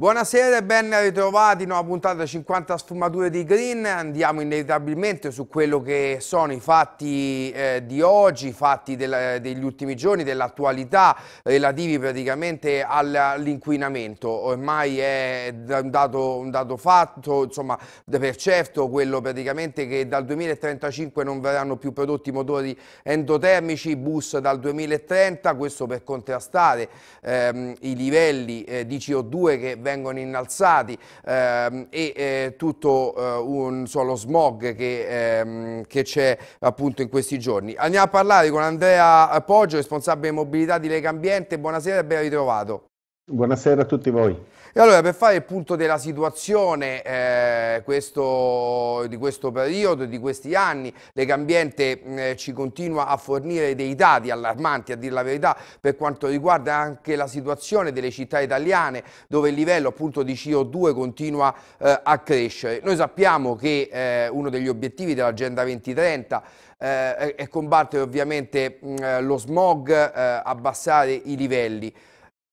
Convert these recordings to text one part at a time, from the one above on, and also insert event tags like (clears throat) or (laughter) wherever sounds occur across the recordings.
Buonasera e ben ritrovati, nuova puntata 50 sfumature di Green, andiamo inevitabilmente su quello che sono i fatti eh, di oggi, i fatti del, degli ultimi giorni, dell'attualità relativi praticamente all'inquinamento, ormai è un dato, un dato, fatto, insomma per certo quello praticamente che dal 2035 non verranno più prodotti motori endotermici, bus dal 2030, questo per contrastare ehm, i livelli eh, di CO2 che vengono innalzati ehm, e eh, tutto eh, un solo smog che, ehm, c'è appunto in questi giorni. Andiamo a parlare con Andrea Poggio, responsabile mobilità di Lega Ambiente. Buonasera e ben ritrovato. Buonasera a tutti voi. E allora per fare il punto della situazione eh, questo, di questo periodo, di questi anni, Legambiente eh, ci continua a fornire dei dati allarmanti, a dire la verità, per quanto riguarda anche la situazione delle città italiane dove il livello appunto di CO2 continua eh, a crescere. Noi sappiamo che eh, uno degli obiettivi dell'Agenda 2030 eh, è combattere ovviamente mh, lo smog, eh, abbassare i livelli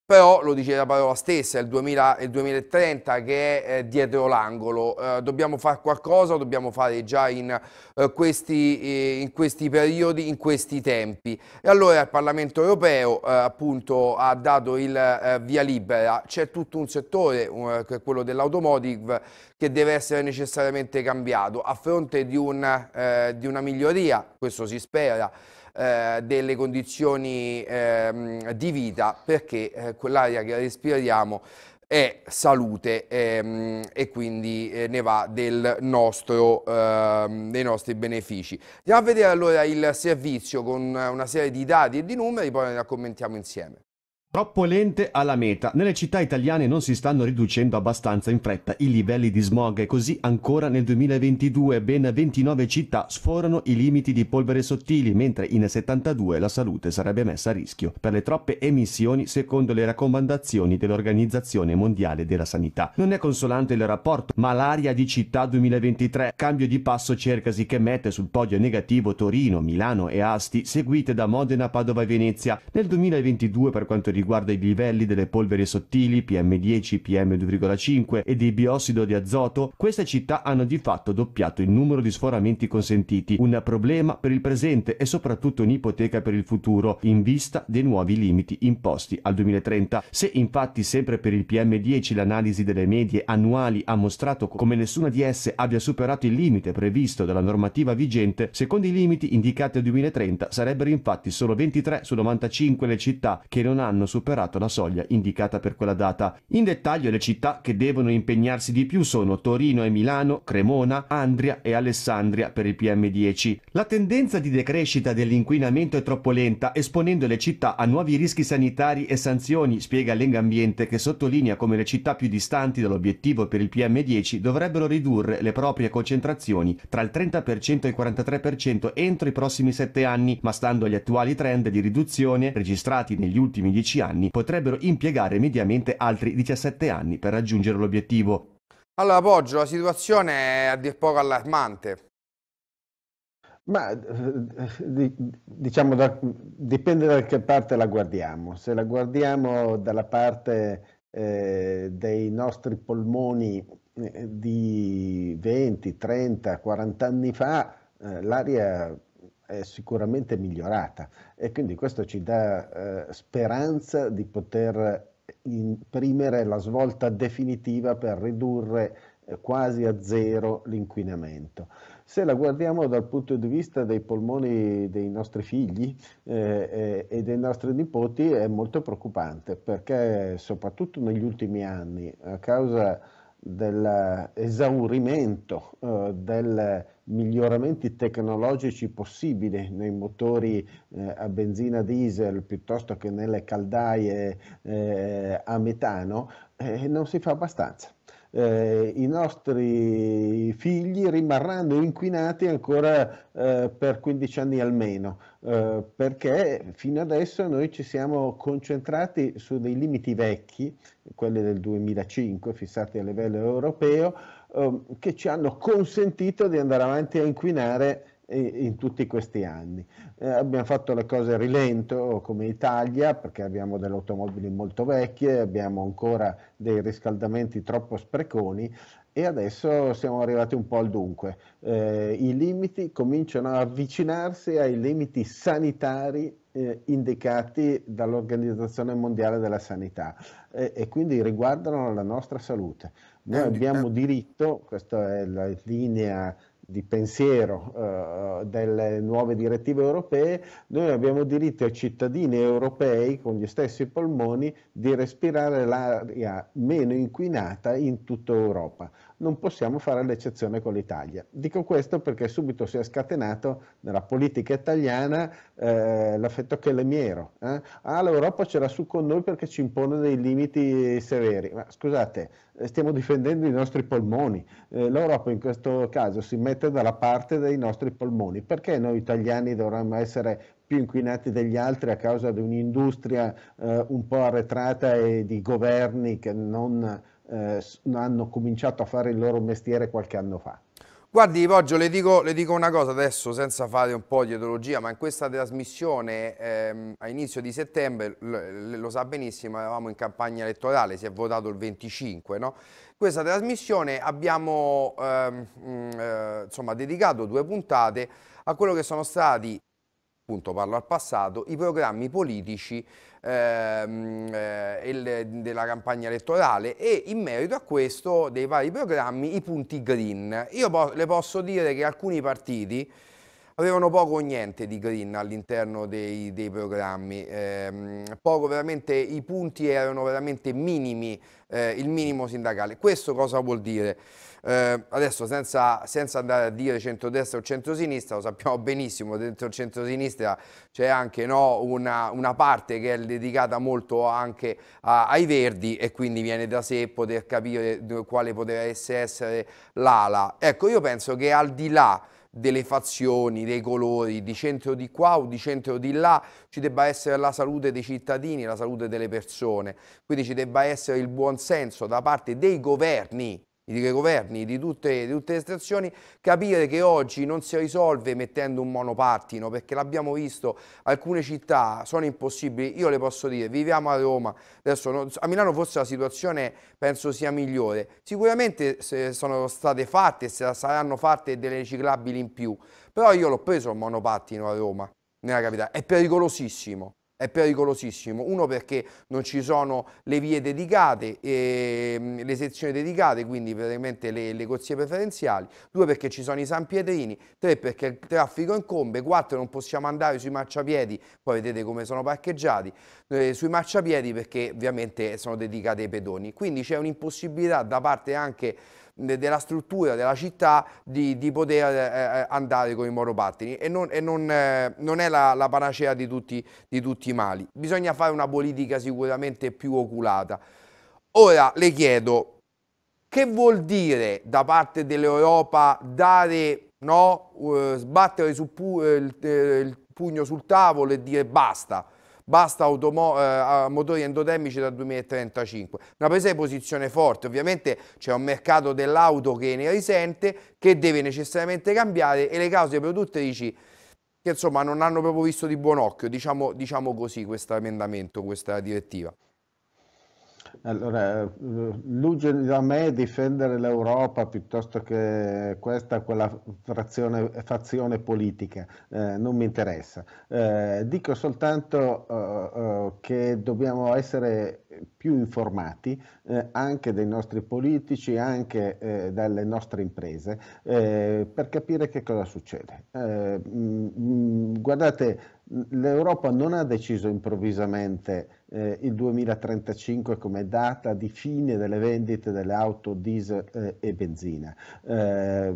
però lo dice la parola stessa, è il, 2000, il 2030 che è eh, dietro l'angolo, eh, dobbiamo fare qualcosa, dobbiamo fare già in, eh, questi, eh, in, questi, periodi, in questi tempi. E allora il Parlamento europeo eh, appunto ha dato il eh, via libera, c'è tutto un settore, che è quello dell'automotive, che deve essere necessariamente cambiato. A fronte di, un, di una miglioria, questo si spera, eh, delle condizioni eh, di vita perché eh, quell'aria che respiriamo è salute ehm, e quindi eh, ne va nostro, ehm, dei nostri benefici. Andiamo a vedere allora il servizio con una serie di dati e di numeri, poi ne commentiamo insieme. Troppo lente alla meta. Nelle città italiane non si stanno riducendo abbastanza in fretta i livelli di smog e così ancora nel 2022 ben 29 città sforano i limiti di polvere sottili, mentre in 72 la salute sarebbe messa a rischio per le troppe emissioni secondo le raccomandazioni dell'Organizzazione Mondiale della Sanità. Non è consolante il rapporto Malaria di città 2023, cambio di passo cercasi che mette sul podio negativo Torino, Milano e Asti, seguite da Modena, Padova e Venezia. Nel 2022 per quanto riguarda riguarda i livelli delle polveri sottili PM10, PM2,5 e di biossido di azoto, queste città hanno di fatto doppiato il numero di sforamenti consentiti, un problema per il presente e soprattutto un'ipoteca per il futuro, in vista dei nuovi limiti imposti al 2030. Se infatti sempre per il PM10 l'analisi delle medie annuali ha mostrato come nessuna di esse abbia superato il limite previsto dalla normativa vigente, secondo i limiti indicati al 2030 sarebbero infatti solo 23 su 95 le città che non hanno superato la soglia indicata per quella data. In dettaglio le città che devono impegnarsi di più sono Torino e Milano, Cremona, Andria e Alessandria per il PM10. La tendenza di decrescita dell'inquinamento è troppo lenta, esponendo le città a nuovi rischi sanitari e sanzioni, spiega Lengambiente che sottolinea come le città più distanti dall'obiettivo per il PM10 dovrebbero ridurre le proprie concentrazioni tra il 30% e il 43% entro i prossimi sette anni, ma stando agli attuali trend di riduzione registrati negli ultimi dieci anni anni potrebbero impiegare mediamente altri 17 anni per raggiungere l'obiettivo. Allora Poggio, la situazione è a dir poco allarmante. Ma diciamo da, dipende da che parte la guardiamo. Se la guardiamo dalla parte eh, dei nostri polmoni eh, di 20, 30, 40 anni fa, eh, l'aria è sicuramente migliorata e quindi questo ci dà eh, speranza di poter imprimere la svolta definitiva per ridurre eh, quasi a zero l'inquinamento. Se la guardiamo dal punto di vista dei polmoni dei nostri figli eh, e dei nostri nipoti è molto preoccupante perché soprattutto negli ultimi anni a causa dell'esaurimento eh, dei miglioramenti tecnologici possibili nei motori eh, a benzina diesel piuttosto che nelle caldaie eh, a metano, eh, non si fa abbastanza. Eh, i nostri figli rimarranno inquinati ancora eh, per 15 anni almeno, eh, perché fino adesso noi ci siamo concentrati su dei limiti vecchi, quelli del 2005 fissati a livello europeo, ehm, che ci hanno consentito di andare avanti a inquinare in tutti questi anni. Eh, abbiamo fatto le cose a rilento come Italia perché abbiamo delle automobili molto vecchie, abbiamo ancora dei riscaldamenti troppo spreconi e adesso siamo arrivati un po' al dunque. Eh, I limiti cominciano a avvicinarsi ai limiti sanitari eh, indicati dall'Organizzazione Mondiale della Sanità eh, e quindi riguardano la nostra salute. Noi eh, abbiamo eh. diritto, questa è la linea di pensiero uh, delle nuove direttive europee, noi abbiamo diritto ai cittadini europei con gli stessi polmoni di respirare l'aria meno inquinata in tutta Europa. Non possiamo fare l'eccezione con l'Italia. Dico questo perché subito si è scatenato nella politica italiana eh, l'affetto che lemiero. Eh? Ah, l'Europa c'era su con noi perché ci impone dei limiti severi. Ma scusate, stiamo difendendo i nostri polmoni. Eh, L'Europa in questo caso si mette dalla parte dei nostri polmoni. Perché noi italiani dovremmo essere più inquinati degli altri a causa di un'industria eh, un po' arretrata e di governi che non eh, hanno cominciato a fare il loro mestiere qualche anno fa? Guardi Poggio, le dico, le dico, una cosa adesso senza fare un po' di ideologia, ma in questa trasmissione ehm, a inizio di settembre, lo, lo, sa benissimo, eravamo in campagna elettorale, si è votato il 25, no? Questa trasmissione abbiamo ehm, mm, eh, insomma, dedicato due puntate a quello che sono stati, appunto parlo al passato, i programmi politici ehm, eh, della campagna elettorale e in merito a questo dei vari programmi i punti green. Io po le posso dire che alcuni partiti avevano poco o niente di green all'interno dei, dei, programmi, eh, poco veramente, i punti erano veramente minimi, eh, il minimo sindacale. Questo cosa vuol dire? Eh, adesso senza, senza, andare a dire centrodestra o centrosinistra, lo sappiamo benissimo, dentro il centrosinistra c'è anche no, una, una, parte che è dedicata molto anche a, ai verdi e quindi viene da sé poter capire quale potesse essere l'ala. Ecco, io penso che al di là delle fazioni, dei colori, di centro di qua o di centro di là, ci debba essere la salute dei cittadini, la salute delle persone, quindi ci debba essere il buon senso da parte dei governi di governi di tutte, di tutte, le stazioni, capire che oggi non si risolve mettendo un monopattino, perché l'abbiamo visto, alcune città sono impossibili, io le posso dire, viviamo a Roma, adesso non, a Milano forse la situazione penso sia migliore, sicuramente sono state fatte, saranno fatte delle ciclabili in più, però io l'ho preso il monopattino a Roma, nella capitale, è pericolosissimo, è pericolosissimo, uno perché non ci sono le vie dedicate, e, le sezioni dedicate, quindi praticamente le, le corsie preferenziali, due perché ci sono i San Pietrini, tre perché il traffico incombe, quattro non possiamo andare sui marciapiedi, poi vedete come sono parcheggiati, eh, sui marciapiedi perché ovviamente sono dedicati ai pedoni, quindi c'è un'impossibilità da parte anche della struttura della città di, di poter eh, eh, andare con i monopattini e non, e non, eh, non è la, la, panacea di tutti, di tutti i mali. Bisogna fare una politica sicuramente più oculata. Ora le chiedo, che vuol dire da parte dell'Europa dare, no, sbattere pu il, il pugno sul tavolo e dire basta? Basta eh, motori endotermici dal 2035. Una presa di posizione forte, ovviamente c'è un mercato dell'auto che ne risente, che deve necessariamente cambiare e le cause produttrici che insomma non hanno proprio visto di buon occhio, diciamo, diciamo così, questo emendamento, questa direttiva. Allora, lungi da me difendere l'Europa piuttosto che questa quella frazione, fazione politica, eh, non mi interessa. Eh, dico soltanto eh, eh che dobbiamo essere più informati eh, anche dei nostri politici, anche eh, dalle nostre imprese, per capire che cosa succede. Mh, mh, guardate, l'Europa non ha deciso improvvisamente eh, il 2035 come data di fine delle vendite delle auto diesel eh, e benzina. Eh,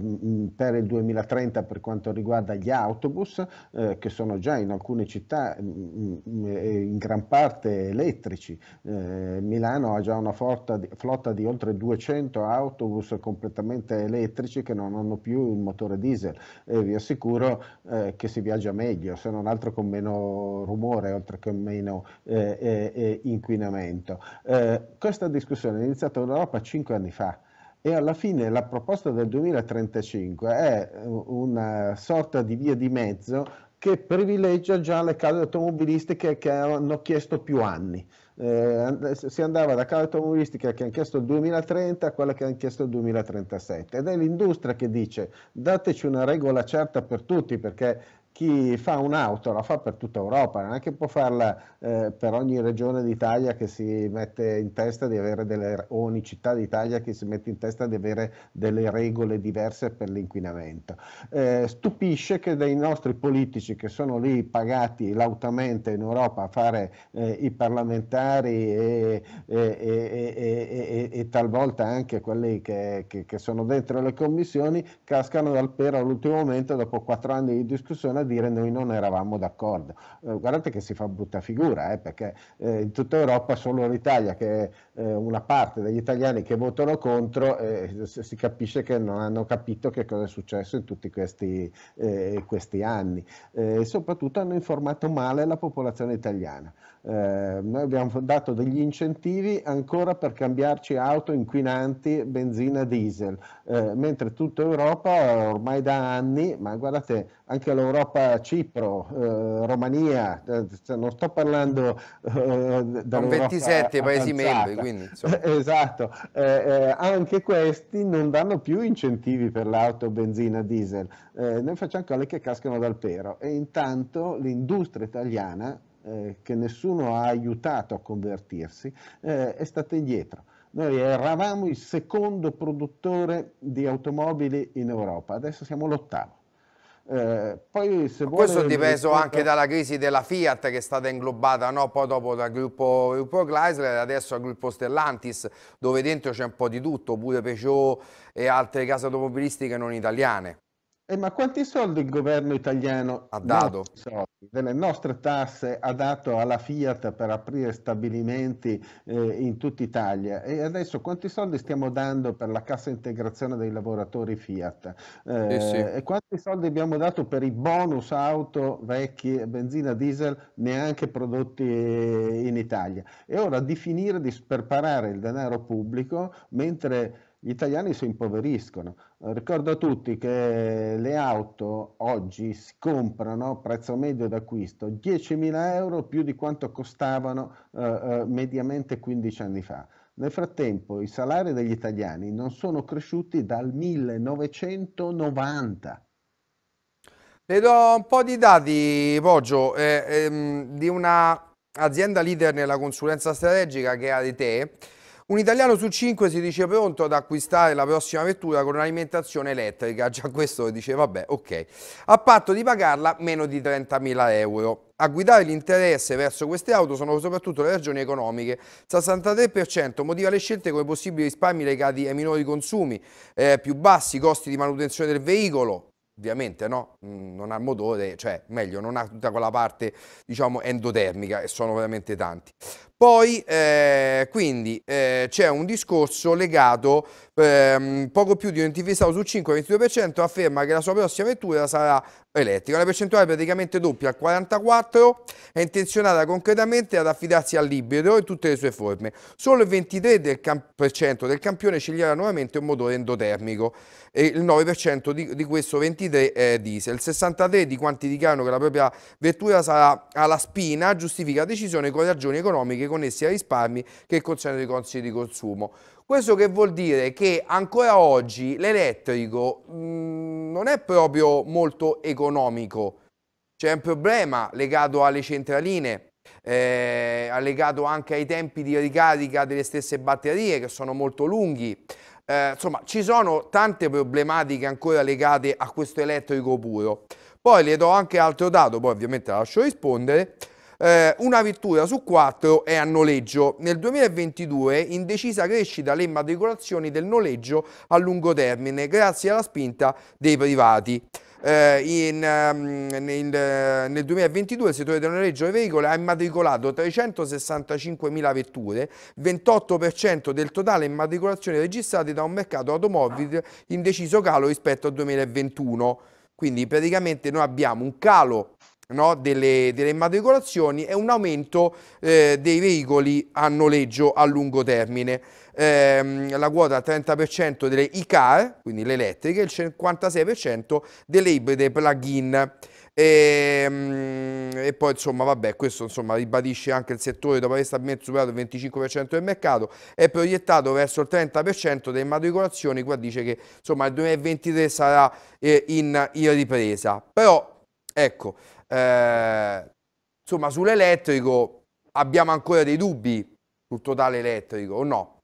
per il 2030 per quanto riguarda gli autobus, eh, che sono già in alcune città in gran parte elettrici, eh, Milano ha già una di, flotta di oltre 200 autobus completamente elettrici che non hanno più il motore diesel e vi assicuro eh, che si viaggia meglio, se non altro con meno rumore, oltre che meno eh, e inquinamento. Eh, questa discussione è iniziata in Europa cinque anni fa. e alla fine la proposta del 2035 è una sorta di via di mezzo che privilegia già le case automobilistiche che hanno chiesto più anni. Eh, si andava da case automobilistiche che hanno chiesto il 2030 a quelle che hanno chiesto il 2037 ed è l'industria che dice dateci una regola certa per tutti perché chi fa un'auto la fa per tutta Europa, non è che può farla eh, per ogni regione d'Italia che si mette in testa di avere delle, o ogni città d'Italia che si mette in testa di avere delle regole diverse per l'inquinamento. Eh, stupisce che dei nostri politici che sono lì pagati lautamente in Europa a fare eh, i parlamentari e, e, e, e, talvolta anche quelli che, che, che sono dentro le commissioni cascano dal pero all'ultimo momento dopo quattro anni di discussione dire noi non eravamo d'accordo. Eh, guardate che si fa brutta figura, eh, perché eh, in tutta Europa solo l'Italia, che eh, una parte degli italiani che votano contro, eh, si capisce che non hanno capito che cosa è successo in tutti questi, eh, questi anni. e soprattutto hanno informato male la popolazione italiana. Eh, noi abbiamo dato degli incentivi ancora per cambiarci auto inquinanti benzina diesel, eh, mentre tutta Europa ormai da anni, ma guardate anche l'Europa Cipro, eh, Romania, eh, non sto parlando eh, da 27 paesi membri, quindi (laughs) esatto, eh, anche questi non danno più incentivi per l'auto benzina diesel, noi facciamo quelle che cascano dal pero e intanto l'industria italiana eh, che nessuno ha aiutato a convertirsi, eh, è stata indietro. Noi eravamo il secondo produttore di automobili in Europa, adesso siamo l'ottavo. Eh, poi se vuole questo è dipeso anche dalla crisi della Fiat che è stata inglobata no? poi dopo dal gruppo, gruppo Chrysler e adesso al gruppo Stellantis dove dentro c'è un po' di tutto, pure Peugeot e altre case automobilistiche non italiane. Eh, ma quanti soldi il governo italiano ha dato? Soldi, delle nostre tasse ha dato alla Fiat per aprire stabilimenti eh, in tutta Italia e adesso quanti soldi stiamo dando per la cassa integrazione dei lavoratori Fiat? Eh, eh sì. E quanti soldi abbiamo dato per i bonus auto vecchi, benzina, diesel, neanche prodotti in Italia? E ora di finire di sperparare il denaro pubblico mentre gli italiani si impoveriscono. Ricordo a tutti che le auto oggi si comprano, prezzo medio d'acquisto, 10.000 euro più di quanto costavano eh, eh, mediamente 15 anni fa. Nel frattempo i salari degli italiani non sono cresciuti dal 1990. Le do un po' di dati, Poggio, eh, ehm, di un'azienda leader nella consulenza strategica che è ADT, un italiano su cinque si dice pronto ad acquistare la prossima vettura con un'alimentazione elettrica, (laughs) già questo dice vabbè ok, a patto di pagarla meno di 30.000 euro. A guidare l'interesse verso queste auto sono soprattutto le ragioni economiche. Il 63% motiva le scelte come possibili risparmi legati ai minori consumi, eh, più bassi costi di manutenzione del veicolo, ovviamente no? Mm, non ha motore, cioè meglio, non ha tutta quella parte diciamo endotermica e sono veramente tanti. Poi, eh, quindi, eh, c'è un discorso legato, ehm, poco più di un intervistato su 5, 22%, afferma che la sua prossima vettura sarà elettrica. La percentuale è praticamente doppia, al 44%, è intenzionata concretamente ad affidarsi all'ibrido in tutte le sue forme. Solo il 23% del, cam- del campione sceglierà nuovamente un motore endotermico e il 9% di, di questo 23% è diesel. Il 63% di quanti dichiarano che la propria vettura sarà alla spina giustifica la decisione con ragioni economiche connessi ai risparmi che consentono i costi di consumo. Questo che vuol dire che ancora oggi l'elettrico mm, non è proprio molto economico. C'è un problema legato alle centraline, eh, legato anche ai tempi di ricarica delle stesse batterie che sono molto lunghi. Eh, insomma, ci sono tante problematiche ancora legate a questo elettrico puro. Poi le do anche altro dato, poi ovviamente la lascio rispondere eh, una vettura su quattro è a noleggio. Nel 2022 indecisa crescita le immatricolazioni del noleggio a lungo termine grazie alla spinta dei privati. Eh, in, um, nel, nel, 2022 il settore del noleggio dei veicoli ha immatricolato 365.000 vetture, 28% del totale immatricolazioni registrate da un mercato automobile in deciso calo rispetto al 2021. Quindi praticamente noi abbiamo un calo no, delle, delle, immatricolazioni e un aumento eh, dei veicoli a noleggio a lungo termine. Eh, la quota 30% delle e-car, quindi le elettriche, e il 56% delle ibride plug-in. E, ehm, e, poi insomma vabbè questo insomma ribadisce anche il settore dopo aver stabilmente superato il 25% del mercato è proiettato verso il 30% delle immatricolazioni qua dice che insomma il 2023 sarà eh, in, in ripresa però ecco eh, insomma sull'elettrico abbiamo ancora dei dubbi sul totale elettrico o no?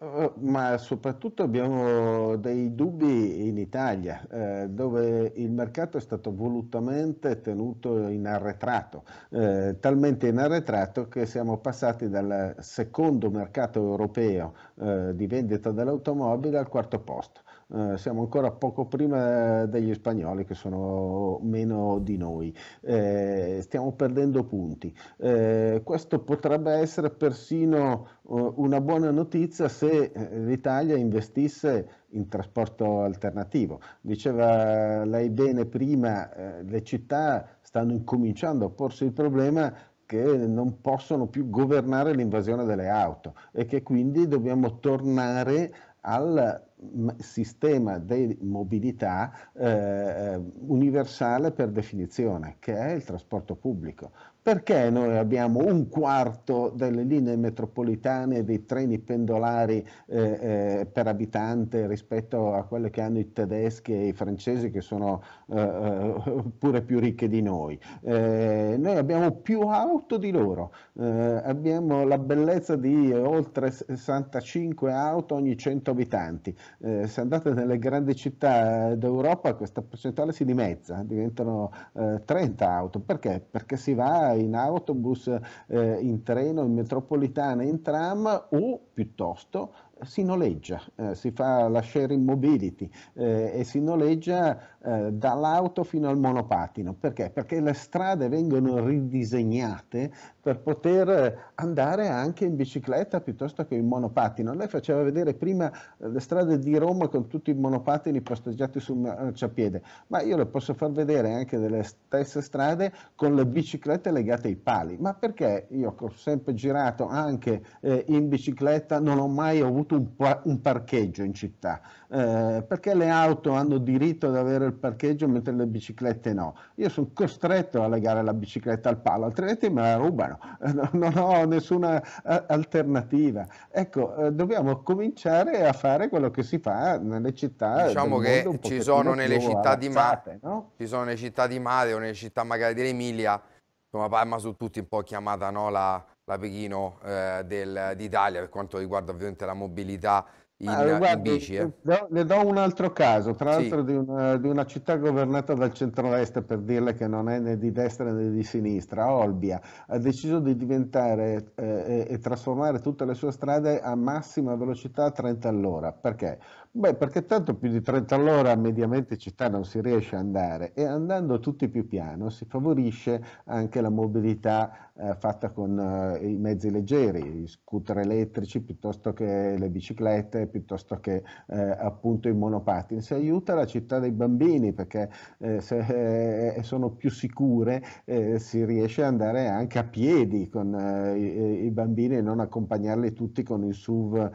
Eh, ma soprattutto abbiamo dei dubbi in Italia, eh, dove il mercato è stato volutamente tenuto in arretrato, eh, talmente in arretrato che siamo passati dal secondo mercato europeo eh, di vendita dell'automobile al quarto posto. Eh, siamo ancora poco prima degli spagnoli che sono meno di noi, eh, stiamo perdendo punti. Eh, questo potrebbe essere persino uh, una buona notizia se eh, l'Italia investisse in trasporto alternativo. Diceva lei bene prima, eh, le città stanno incominciando a porsi il problema che non possono più governare l'invasione delle auto e che quindi dobbiamo tornare al sistema di mobilità eh, universale per definizione, che è il trasporto pubblico. Perché noi abbiamo un quarto delle linee metropolitane dei treni pendolari eh, eh, per abitante rispetto a quelle che hanno i tedeschi e i francesi che sono eh, eh pure più ricche di noi? Eh, noi abbiamo più auto di loro, eh, abbiamo la bellezza di oltre 65 auto ogni 100 abitanti. se andate nelle grandi città d'Europa questa percentuale si dimezza, diventano 30 auto. Perché? Perché si va in autobus, eh, in treno, in metropolitana, in tram o piuttosto si noleggia, eh, si fa la sharing mobility eh, e si noleggia eh, dall'auto fino al monopattino. Perché? Perché le strade vengono ridisegnate per poter andare anche in bicicletta piuttosto che in monopattino. Lei faceva vedere prima eh, le strade di Roma con tutti i monopattini posteggiati sul marciapiede, ma io le posso far vedere anche delle stesse strade con le biciclette legate ai pali. Ma perché io ho sempre girato anche eh, in bicicletta non ho mai avuto un, un parcheggio in città, eh, perché le auto hanno diritto ad avere il parcheggio mentre le biciclette no. Io sono costretto a legare la bicicletta al palo, altrimenti me la rubano, (laughs) non ho nessuna alternativa. Ecco, eh, dobbiamo cominciare a fare quello che si fa nelle città. Diciamo che ci sono nelle città di mare, no? ci sono nelle città di mare o nelle città magari dell'Emilia, insomma Parma su tutti un po' chiamata no, la, la Pechino eh, d'Italia per quanto riguarda ovviamente la mobilità in, ah, guardi, in bici. Eh. Ne do un altro caso, tra l'altro sì. di, una, di, una, città governata dal centro-est, per dirle che non è né di destra né di sinistra, Olbia, ha deciso di diventare eh, e trasformare tutte le sue strade a massima velocità a 30 all'ora. Perché? Beh, perché tanto più di 30 all'ora mediamente in città non si riesce ad andare e andando tutti più piano si favorisce anche la mobilità eh, fatta con eh, i mezzi leggeri, i scooter elettrici piuttosto che le biciclette, piuttosto che eh, appunto i monopattini. Si aiuta la città dei bambini perché eh, se eh, sono più sicure eh, si riesce ad andare anche a piedi con i, i, bambini e non accompagnarli tutti con il SUV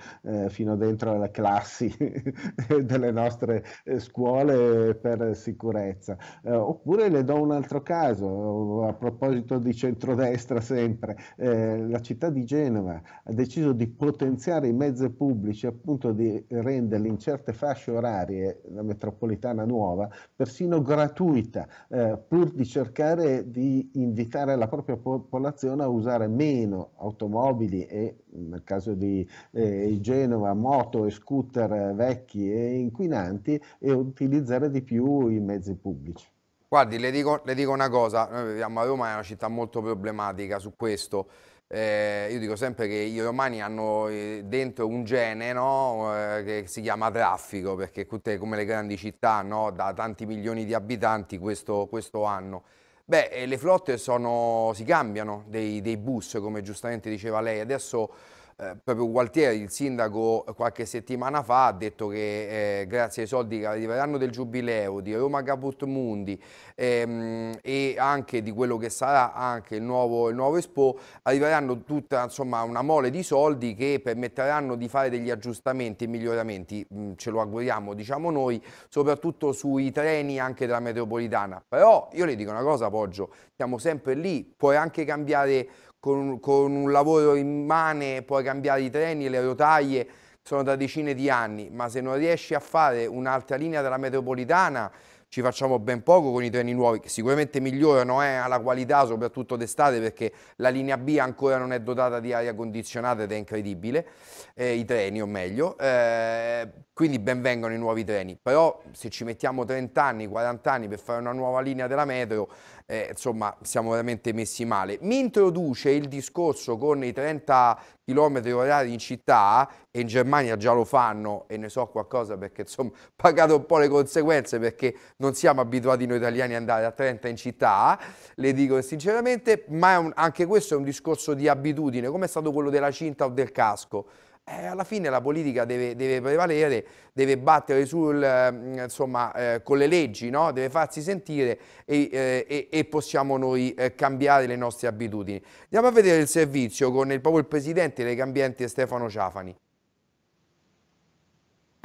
fino dentro alle classi (laughs) (laughs) delle nostre scuole per sicurezza. oppure le do un altro caso, a proposito di centrodestra, destra sempre, eh, la città di Genova ha deciso di potenziare i mezzi pubblici, appunto di renderli in certe fasce orarie, la metropolitana nuova, persino gratuita, eh, pur di cercare di invitare la propria popolazione a usare meno automobili e nel caso di eh, Genova moto e scooter vecchi e inquinanti e utilizzare di più i mezzi pubblici. Guardi, le dico, le dico una cosa, noi viviamo a Roma, è una città molto problematica su questo. Eh, io dico sempre che i romani hanno eh, dentro un gene no? eh, che si chiama traffico, perché tutte come le grandi città, no? da tanti milioni di abitanti questo, questo hanno. Beh, le flotte sono, si cambiano dei, dei, bus, come giustamente diceva lei. Adesso eh, proprio Gualtieri, il sindaco, qualche settimana fa ha detto che eh, grazie ai soldi che arriveranno del Giubileo, di Roma Caput Mundi ehm, e anche di quello che sarà anche il nuovo, il nuovo Expo, arriveranno tutta insomma, una mole di soldi che permetteranno di fare degli aggiustamenti e miglioramenti, mh, mm, ce lo auguriamo diciamo noi, soprattutto sui treni anche della metropolitana. Però io le dico una cosa Poggio, siamo sempre lì, puoi anche cambiare con, con un lavoro immane puoi cambiare i treni, le rotaie, sono da decine di anni, ma se non riesci a fare un'altra linea della metropolitana ci facciamo ben poco con i treni nuovi che sicuramente migliorano eh, la qualità soprattutto d'estate perché la linea B ancora non è dotata di aria condizionata ed è incredibile, eh, i treni o meglio, eh, quindi ben vengono i nuovi treni, però se ci mettiamo 30 anni, 40 anni per fare una nuova linea della metro eh, insomma siamo veramente messi male. Mi introduce il discorso con i 30 km orari in città e in Germania già lo fanno e ne so qualcosa perché insomma (laughs) pagato un po' le conseguenze perché non siamo abituati noi italiani ad andare a 30 in città, le dico sinceramente, ma un, anche questo è un discorso di abitudine, come è stato quello della cinta o del casco eh, alla fine la politica deve, deve prevalere, deve battere sul, eh, insomma, eh, con le leggi, no? deve farsi sentire e, eh, e, possiamo noi eh, cambiare le nostre abitudini. Andiamo a vedere il servizio con il, proprio il presidente dei cambianti Stefano Ciafani.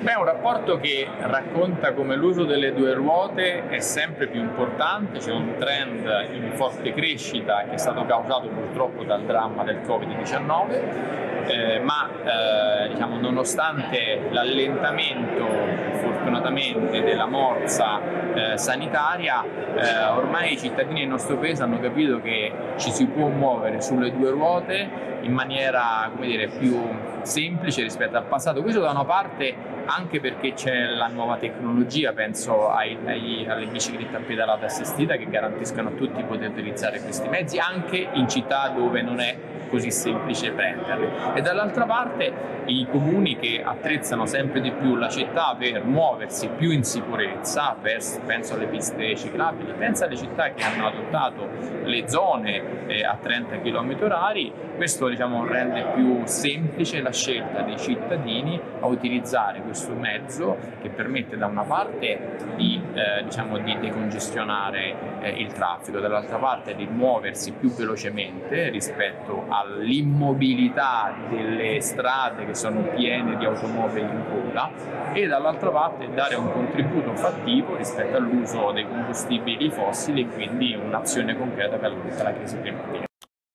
Beh, un rapporto che racconta come l'uso delle due ruote è sempre più importante, c'è un trend in forte crescita che è stato causato purtroppo dal dramma del Covid-19 eh, ma eh, diciamo, nonostante l'allentamento fortunatamente della morsa eh, sanitaria, eh, ormai i cittadini del nostro paese hanno capito che ci si può muovere sulle due ruote in maniera dire, più semplice rispetto al passato. Questo da una parte anche perché c'è la nuova tecnologia, penso ai, ai, alle biciclette a pedalata assistita che garantiscono a tutti di poter utilizzare questi mezzi anche in città dove non è così semplice prenderli. E dall'altra parte i comuni che attrezzano sempre di più la città per muoversi più in sicurezza, penso alle piste ciclabili, penso alle città che hanno adottato le zone eh, a 30 km orari, questo diciamo, rende più semplice la scelta dei cittadini a utilizzare questo mezzo che permette da una parte di, eh, diciamo, di decongestionare eh, il traffico, dall'altra parte di muoversi più velocemente rispetto all'immobilità delle strade che sono piene di automobili in coda e dall'altra parte dare un contributo fattivo rispetto all'uso dei combustibili fossili e quindi un'azione concreta per la crisi climatica.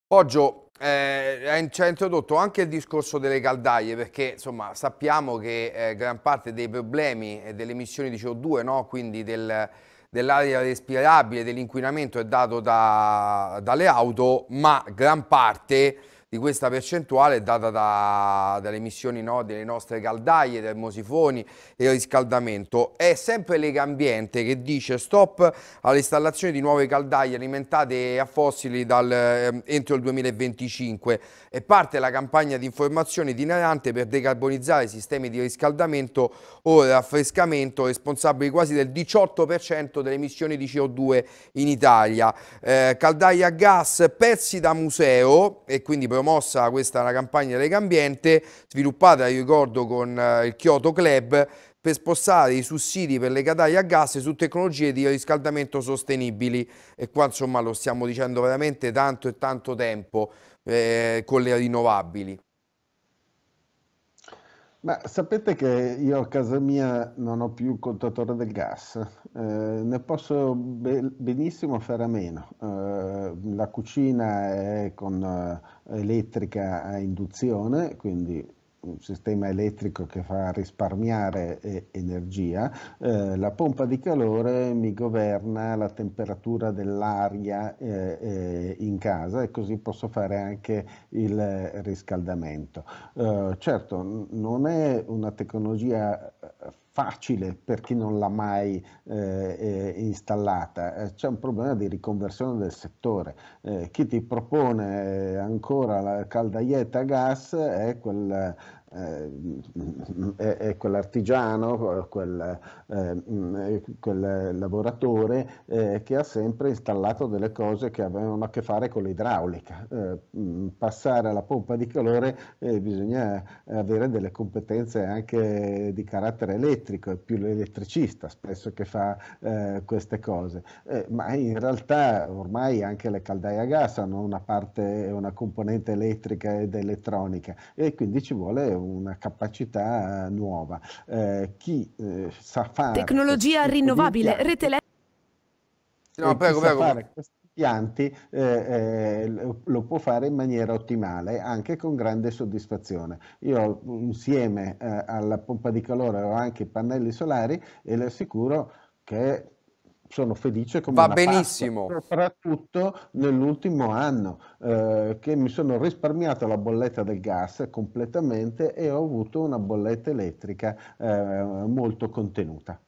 Poggio, eh, ci ha introdotto anche il discorso delle caldaie perché insomma sappiamo che eh, gran parte dei problemi e delle emissioni di CO2, no? quindi del, dell'aria respirabile, dell'inquinamento è dato da, dalle auto, ma gran parte di questa percentuale è data da, dalle emissioni no, delle nostre caldaie, termosifoni e riscaldamento. È sempre Legambiente che dice stop all'installazione di nuove caldaie alimentate a fossili dal, eh, entro il 2025 e parte la campagna di informazione itinerante per decarbonizzare i sistemi di riscaldamento o raffrescamento responsabili quasi del 18% delle emissioni di CO2 in Italia. Eh, a gas, pezzi da museo e quindi promossa questa è una campagna Legambiente sviluppata, ricordo, con eh, il Kyoto Club per spostare i sussidi per le caldaie a gas su tecnologie di riscaldamento sostenibili e qua insomma lo stiamo dicendo veramente tanto e tanto tempo eh, con le rinnovabili. Ma sapete che io a casa mia non ho più il contatore del gas, eh, ne posso be benissimo fare a meno. Eh, la cucina è con eh, elettrica a induzione, quindi un sistema elettrico che fa risparmiare eh, energia, eh, la pompa di calore mi governa la temperatura dell'aria eh, eh in casa e così posso fare anche il riscaldamento. Eh, certo, non è una tecnologia facile per chi non l'ha mai eh, installata, eh, c'è un problema di riconversione del settore. Eh, chi ti propone ancora la caldaietta a gas è quel eh, è, è quell'artigiano, quel, eh, quel lavoratore eh, che ha sempre installato delle cose che avevano a che fare con l'idraulica. Eh, passare alla pompa di calore eh, bisogna avere delle competenze anche di carattere elettrico, è più l'elettricista spesso che fa eh, queste cose, ma in realtà ormai anche le caldaie a gas hanno una parte, una componente elettrica ed elettronica e quindi ci vuole una capacità nuova. Eh, chi eh, sa fare... Tecnologia rinnovabile, impianti, rete elettrica... No, prego, prego. Fare questi impianti eh, eh, lo può fare in maniera ottimale, anche con grande soddisfazione. Io insieme eh, alla pompa di calore ho anche i pannelli solari e le assicuro che sono felice come Va benissimo. Pasta, soprattutto nell'ultimo anno eh, che mi sono risparmiato la bolletta del gas completamente e ho avuto una bolletta elettrica eh, molto contenuta.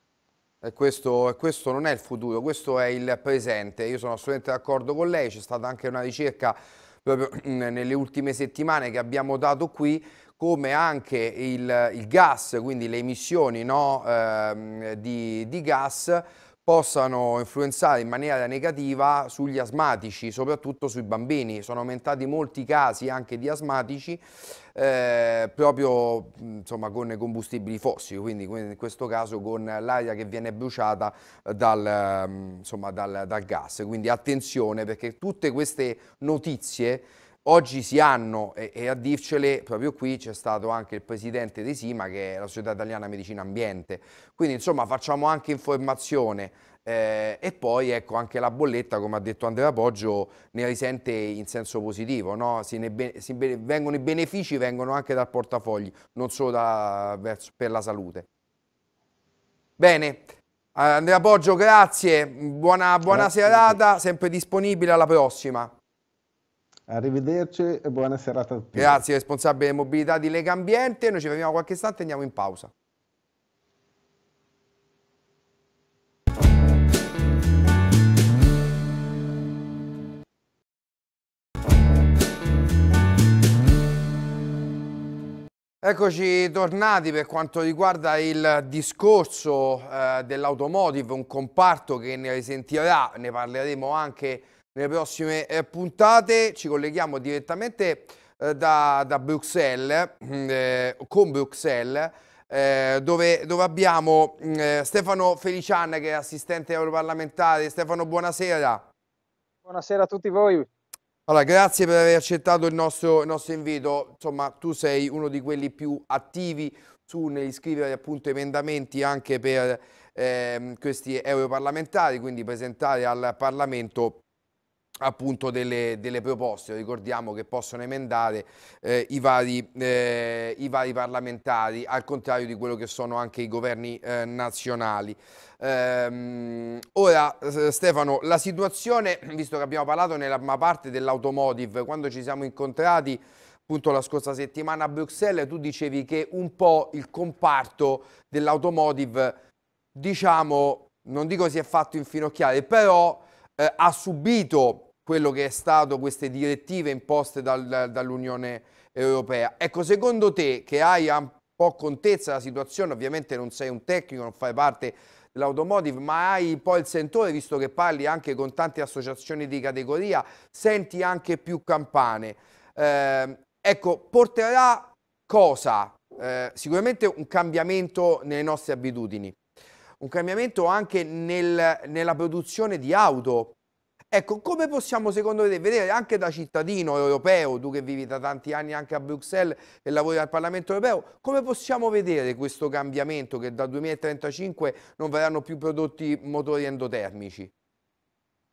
E questo, questo, non è il futuro, questo è il presente. Io sono assolutamente d'accordo con lei, c'è stata anche una ricerca proprio nelle ultime settimane che abbiamo dato qui come anche il, il gas, quindi le emissioni no, eh, di, di gas possano influenzare in maniera negativa sugli asmatici, soprattutto sui bambini. Sono aumentati molti casi anche di asmatici eh, proprio insomma, con combustibili fossili, quindi in questo caso con l'aria che viene bruciata dal, insomma, dal, dal gas. Quindi attenzione perché tutte queste notizie Oggi si hanno, e, e, a dircele, proprio qui c'è stato anche il presidente di SIMA, che è la Società Italiana Medicina Ambiente. Quindi insomma facciamo anche informazione eh, e poi ecco anche la bolletta, come ha detto Andrea Poggio, ne risente in senso positivo. No? Si ne, si, vengono I benefici vengono anche dal portafogli, non solo da, per la salute. Bene, Andrea Poggio grazie, buona, buona grazie. serata, sempre disponibile alla prossima. Arrivederci e buona serata a tutti. Grazie, responsabile mobilità di Lega Ambiente. Noi ci fermiamo qualche istante e andiamo in pausa. Eccoci tornati per quanto riguarda il discorso eh, dell'automotive, un comparto che ne risentirà, ne parleremo anche nelle prossime eh, puntate. Ci colleghiamo direttamente eh, da, da, Bruxelles, mm, eh, con Bruxelles, eh, dove, dove, abbiamo mm, eh, Stefano Felician che è assistente europarlamentare. Stefano, buonasera. Buonasera a tutti voi. Allora, grazie per aver accettato il nostro, il nostro invito. Insomma, tu sei uno di quelli più attivi su nell'iscrivere appunto emendamenti anche per eh, questi europarlamentari, quindi presentare al Parlamento appunto delle, delle, proposte, ricordiamo che possono emendare eh, i, vari, eh, i, vari, parlamentari, al contrario di quello che sono anche i governi eh, nazionali. Ehm, ora Stefano, la situazione, visto che abbiamo parlato nella prima parte dell'automotive, quando ci siamo incontrati appunto la scorsa settimana a Bruxelles, tu dicevi che un po' il comparto dell'automotive, diciamo, non dico si è fatto infinocchiare, però eh, ha subito quello che è stato queste direttive imposte dal, dall'Unione Europea. Ecco, secondo te che hai un po' contezza della situazione, ovviamente non sei un tecnico, non fai parte dell'automotive, ma hai un po' il sentore, visto che parli anche con tante associazioni di categoria, senti anche più campane. Eh, ecco, porterà cosa? Eh, sicuramente un cambiamento nelle nostre abitudini, un cambiamento anche nel, nella produzione di auto, Ecco, come possiamo secondo te vedere anche da cittadino europeo, tu che vivi da tanti anni anche a Bruxelles e lavori al Parlamento europeo, come possiamo vedere questo cambiamento che dal 2035 non verranno più prodotti motori endotermici?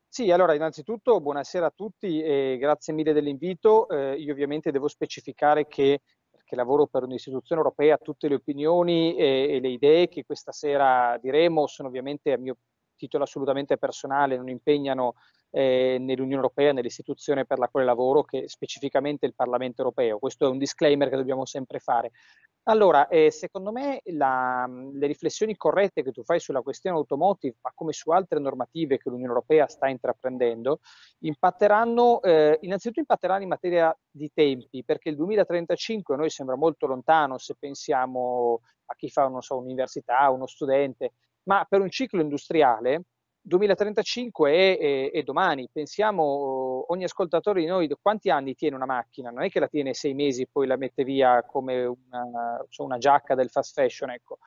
Sì, allora innanzitutto buonasera a tutti e grazie mille dell'invito. Eh, io ovviamente devo specificare che perché lavoro per un'istituzione europea, tutte le opinioni e, e le idee che questa sera diremo sono ovviamente a mio titolo assolutamente personale, non impegnano eh, nell'Unione Europea, nell'istituzione per la quale lavoro, che è specificamente il Parlamento Europeo. Questo è un disclaimer che dobbiamo sempre fare. Allora, eh, secondo me la, le riflessioni corrette che tu fai sulla questione automotive, ma come su altre normative che l'Unione Europea sta intraprendendo, impatteranno, eh, innanzitutto impatteranno in materia di tempi, perché il 2035 a noi sembra molto lontano se pensiamo a chi fa, so, un'università, uno studente, ma per un ciclo industriale 2035 è, è, è, domani. Pensiamo, ogni ascoltatore di noi, quanti anni tiene una macchina? Non è che la tiene sei mesi e poi la mette via come una, cioè una giacca del fast fashion. Ecco.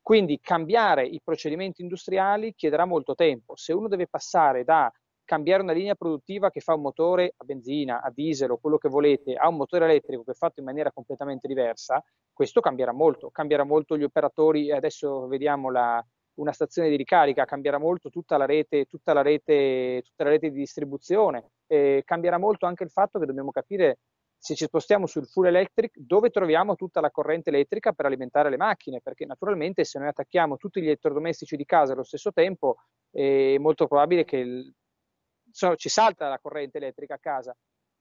Quindi cambiare i procedimenti industriali chiederà molto tempo. Se uno deve passare da cambiare una linea produttiva che fa un motore a benzina, a diesel o quello che volete, a un motore elettrico che è fatto in maniera completamente diversa, questo cambierà molto. Cambierà molto gli operatori. Adesso vediamo la, una stazione di ricarica, cambierà molto tutta la rete, tutta la rete, tutta la rete di distribuzione, eh, cambierà molto anche il fatto che dobbiamo capire se ci spostiamo sul full electric, dove troviamo tutta la corrente elettrica per alimentare le macchine, perché naturalmente se noi attacchiamo tutti gli elettrodomestici di casa allo stesso tempo, è molto probabile che il, insomma, ci salta la corrente elettrica a casa.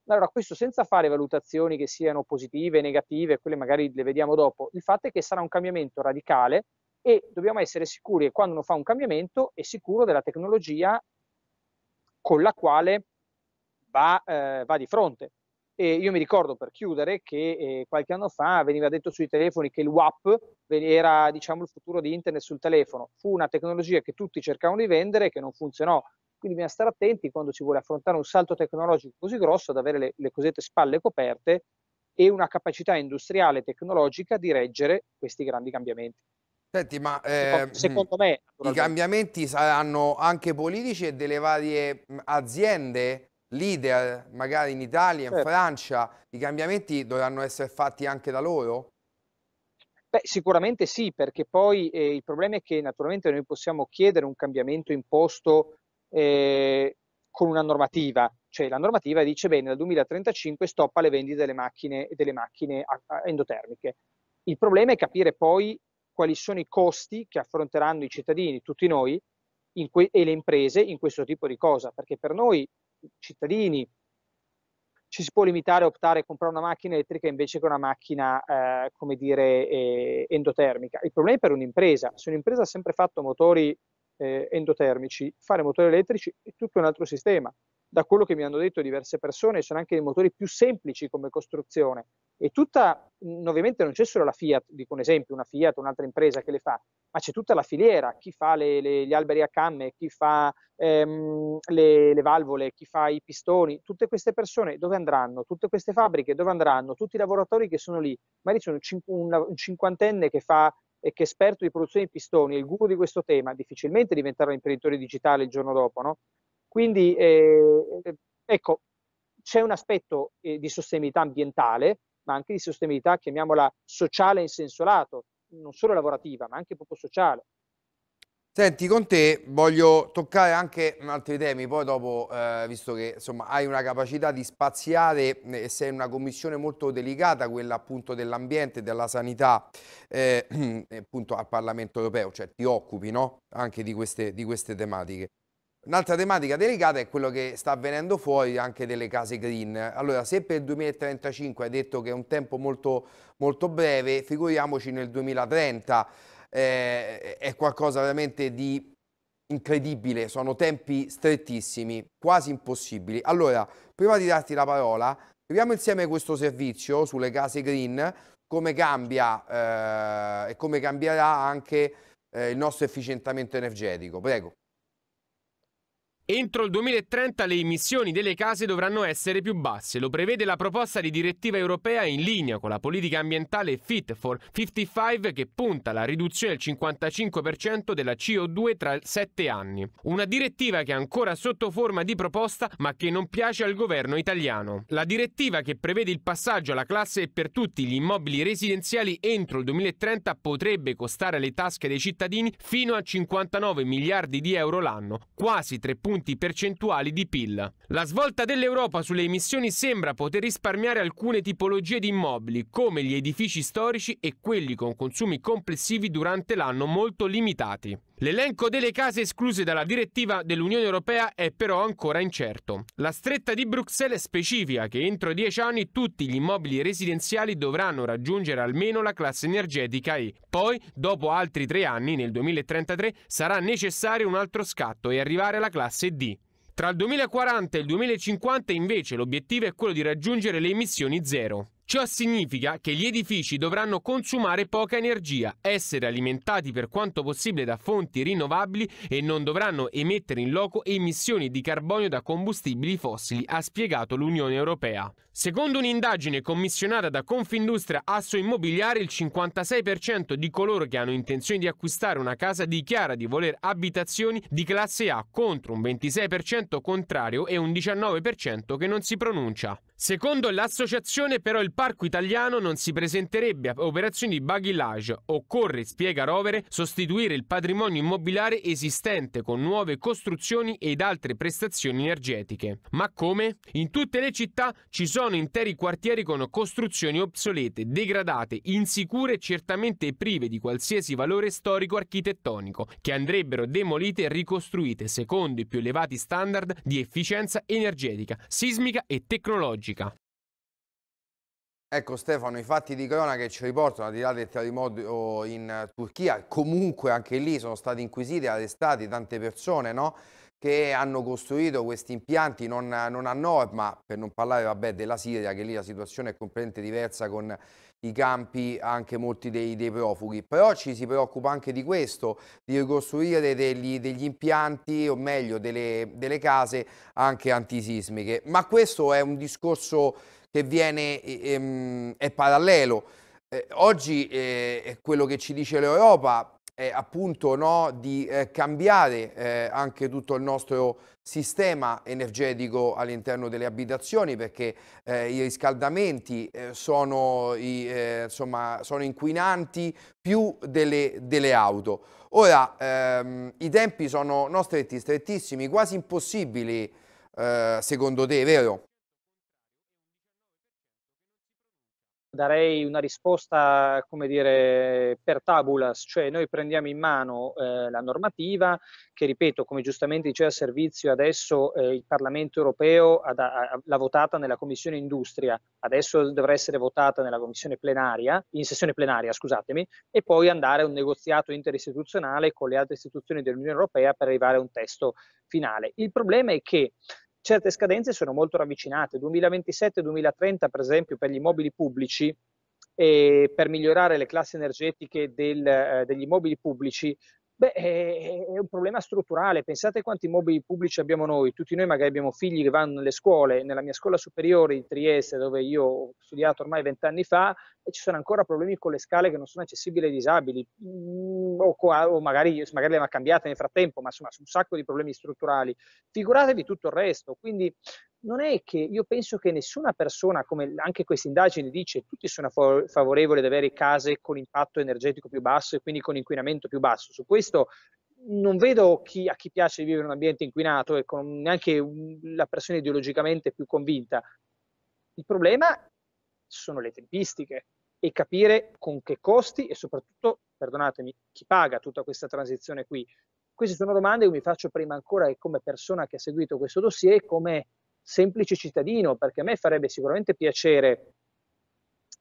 Allora, questo senza fare valutazioni che siano positive, negative, quelle magari le vediamo dopo, il fatto è che sarà un cambiamento radicale e dobbiamo essere sicuri che quando uno fa un cambiamento è sicuro della tecnologia con la quale va, eh, va di fronte. E io mi ricordo per chiudere che eh, qualche anno fa veniva detto sui telefoni che il WAP era diciamo, il futuro di internet sul telefono. Fu una tecnologia che tutti cercavano di vendere e che non funzionò. Quindi bisogna stare attenti quando si vuole affrontare un salto tecnologico così grosso ad avere le, le cosiddette spalle coperte e una capacità industriale e tecnologica di reggere questi grandi cambiamenti. Senti, ma eh, secondo, me i cambiamenti saranno anche politici e delle varie aziende leader, magari in Italia, certo. in Francia, i cambiamenti dovranno essere fatti anche da loro? Beh, sicuramente sì, perché poi eh, il problema è che naturalmente noi possiamo chiedere un cambiamento imposto eh, con una normativa, cioè la normativa dice bene, dal 2035 stoppa le vendite delle macchine, delle macchine endotermiche. Il problema è capire poi quali sono i costi che affronteranno i cittadini, tutti noi, que- e le imprese in questo tipo di cosa, perché per noi cittadini ci si può limitare a optare a comprare una macchina elettrica invece che una macchina, eh, come dire, eh, endotermica. Il problema è per un'impresa. Se un'impresa ha sempre fatto motori eh, endotermici, fare motori elettrici è tutto un altro sistema da quello che mi hanno detto diverse persone, sono anche dei motori più semplici come costruzione. E tutta, ovviamente non c'è solo la Fiat, dico un esempio, una Fiat, un'altra impresa che le fa, ma c'è tutta la filiera, chi fa le, le, gli alberi a camme, chi fa ehm, le, le, valvole, chi fa i pistoni, tutte queste persone dove andranno? Tutte queste fabbriche dove andranno? Tutti i lavoratori che sono lì, magari sono un cinquantenne che fa e che è esperto di produzione di pistoni, il guru di questo tema, difficilmente diventerà un imprenditore digitale il giorno dopo, no? Quindi eh, ecco, c'è un aspetto eh, di sostenibilità ambientale, ma anche di sostenibilità, chiamiamola sociale in senso lato, non solo lavorativa, ma anche proprio sociale. Senti, con te voglio toccare anche altri temi, poi dopo, eh, visto che insomma, hai una capacità di spaziare e sei una commissione molto delicata, quella appunto dell'ambiente e della sanità eh, (clears throat) appunto al Parlamento europeo, cioè ti occupi no? anche di queste, di queste tematiche. Un'altra tematica delicata è quello che sta avvenendo fuori anche delle case green. Allora, se per il 2035 hai detto che è un tempo molto, molto breve, figuriamoci nel 2030, eh, è qualcosa veramente di incredibile, sono tempi strettissimi, quasi impossibili. Allora, prima di darti la parola, vediamo insieme questo servizio sulle case green, come cambia eh, e come cambierà anche eh, il nostro efficientamento energetico. Prego. Entro il 2030 le emissioni delle case dovranno essere più basse, lo prevede la proposta di direttiva europea in linea con la politica ambientale Fit for 55 che punta alla riduzione del 55% della CO2 tra 7 anni. Una direttiva che è ancora sotto forma di proposta ma che non piace al governo italiano. La direttiva che prevede il passaggio alla classe per tutti gli immobili residenziali entro il 2030 potrebbe costare alle tasche dei cittadini fino a 59 miliardi di euro l'anno, quasi 3 punti punti percentuali di PIL. La svolta dell'Europa sulle emissioni sembra poter risparmiare alcune tipologie di immobili, come gli edifici storici e quelli con consumi complessivi durante l'anno molto limitati. L'elenco delle case escluse dalla direttiva dell'Unione Europea è però ancora incerto. La stretta di Bruxelles specifica che entro dieci anni tutti gli immobili residenziali dovranno raggiungere almeno la classe energetica E. Poi, dopo altri tre anni, nel 2033, sarà necessario un altro scatto e arrivare alla classe D. Tra il 2040 e il 2050 invece l'obiettivo è quello di raggiungere le emissioni zero. Ciò significa che gli edifici dovranno consumare poca energia, essere alimentati per quanto possibile da fonti rinnovabili e non dovranno emettere in loco emissioni di carbonio da combustibili fossili, ha spiegato l'Unione Europea. Secondo un'indagine commissionata da Confindustria Asso Immobiliare, il 56% di coloro che hanno intenzione di acquistare una casa dichiara di voler abitazioni di classe A contro un 26% contrario e un 19% che non si pronuncia. Secondo l'associazione però il parco italiano non si presenterebbe a operazioni di baggillage. Occorre, spiega Rovere, sostituire il patrimonio immobiliare esistente con nuove costruzioni ed altre prestazioni energetiche. Ma come? In tutte le città ci sono interi quartieri con costruzioni obsolete, degradate, insicure e certamente prive di qualsiasi valore storico-architettonico, che andrebbero demolite e ricostruite secondo i più elevati standard di efficienza energetica, sismica e tecnologica. Ecco Stefano, i fatti di cronaca che ci riportano, al di là del terremoto in Turchia, comunque anche lì sono stati inquisiti, arrestati tante persone no? Che hanno costruito questi impianti non, non, a norma, per non parlare vabbè, della Siria, che lì la situazione è completamente diversa con i campi, anche molti dei, dei profughi. Però ci si preoccupa anche di questo, di ricostruire degli, degli impianti, o meglio delle, delle case anche antisismiche. Ma questo è un discorso che viene, ehm, è parallelo. Eh, oggi eh, quello che ci dice l'Europa è appunto no, di eh, cambiare eh, anche tutto il nostro sistema energetico all'interno delle abitazioni perché eh, i riscaldamenti eh, sono, i, insomma, sono, inquinanti più delle, delle auto. Ora, ehm, i tempi sono no, stretti, strettissimi, quasi impossibili secondo te, vero? Darei una risposta, come dire, per tabulas, cioè noi prendiamo in mano eh, la normativa che, ripeto, come giustamente diceva servizio, adesso eh, il Parlamento europeo l'ha votata nella Commissione Industria, adesso dovrà essere votata nella Commissione plenaria, in sessione plenaria, scusatemi, e poi andare a un negoziato interistituzionale con le altre istituzioni dell'Unione Europea per arrivare a un testo finale. Il problema è che certe scadenze sono molto ravvicinate. 2027-2030, per esempio, per gli immobili pubblici, e per migliorare le classi energetiche del, eh, degli immobili pubblici, Beh, è un problema strutturale. Pensate quanti immobili pubblici abbiamo noi. Tutti noi magari abbiamo figli che vanno nelle scuole. Nella mia scuola superiore di Trieste, dove io ho studiato ormai vent'anni fa, e ci sono ancora problemi con le scale che non sono accessibili ai disabili. Mm, o, o, magari, magari le hanno cambiate nel frattempo, ma insomma, un sacco di problemi strutturali. Figuratevi tutto il resto. Quindi non è che io penso che nessuna persona, come anche questa indagine dice, tutti sono favorevoli ad avere case con impatto energetico più basso e quindi con inquinamento più basso. Su questo non vedo chi, a chi piace vivere in un ambiente inquinato e con neanche la persona ideologicamente più convinta. Il problema sono le tempistiche e capire con che costi e soprattutto, perdonatemi, chi paga tutta questa transizione qui. Queste sono domande che mi faccio prima ancora e come persona che ha seguito questo dossier, come semplice cittadino, perché a me farebbe sicuramente piacere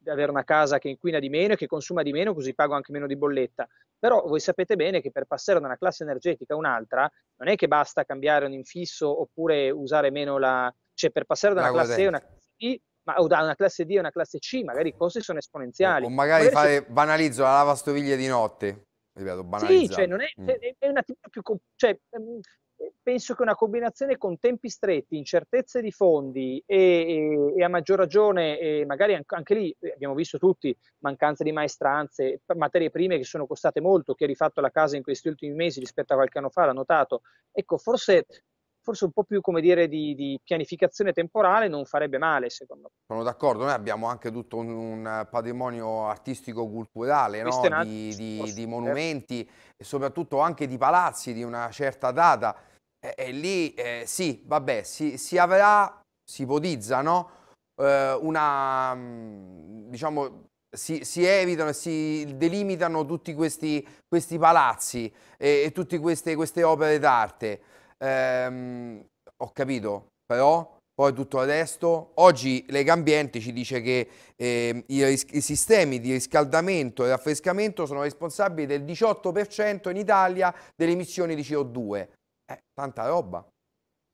avere una casa che inquina di meno e che consuma di meno, così pago anche meno di bolletta. Però voi sapete bene che per passare da una classe energetica a un'altra non è che basta cambiare un infisso oppure usare meno la... cioè per passare da una classe E a una classe D, ma, o da una classe D a una classe C, magari i costi sono esponenziali. O magari, magari fare, se... banalizzo la lavastoviglie di notte. Ripeto, sì, cioè non è, mm. è, una tipo più... Cioè, ehm, penso che una combinazione con tempi stretti, incertezze di fondi e, e, e a maggior ragione, e magari anche, anche, lì eh, abbiamo visto tutti mancanza di maestranze, materie prime che sono costate molto, chi ha rifatto la casa in questi ultimi mesi rispetto a qualche anno fa l'ha notato. Ecco, forse, forse un po' più come dire di, di, pianificazione temporale non farebbe male, secondo me. Sono d'accordo, noi abbiamo anche tutto un, un patrimonio artistico-culturale, no? di, di, di monumenti e soprattutto anche di palazzi di una certa data E, e lì eh, sì, vabbè, si, si, avrà, si ipotizza, no? Eh, una, mm, diciamo, si, si, evitano e si delimitano tutti questi, questi palazzi e, e tutte queste, queste opere d'arte. Ehm, ho capito, però poi tutto il resto. Oggi Legambiente ci dice che eh, i, i, sistemi di riscaldamento e raffrescamento sono responsabili del 18% in Italia delle emissioni di CO2. Eh, tanta roba.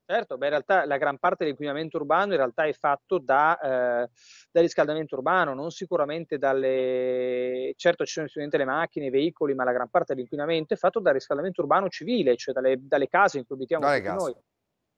Certo, beh, in realtà la gran parte dell'inquinamento urbano in realtà è fatto da, eh, dal riscaldamento urbano, non sicuramente dalle... Certo ci sono sicuramente le macchine, i veicoli, ma la gran parte dell'inquinamento è fatto dal riscaldamento urbano civile, cioè dalle, dalle case in cui abitiamo tutti noi.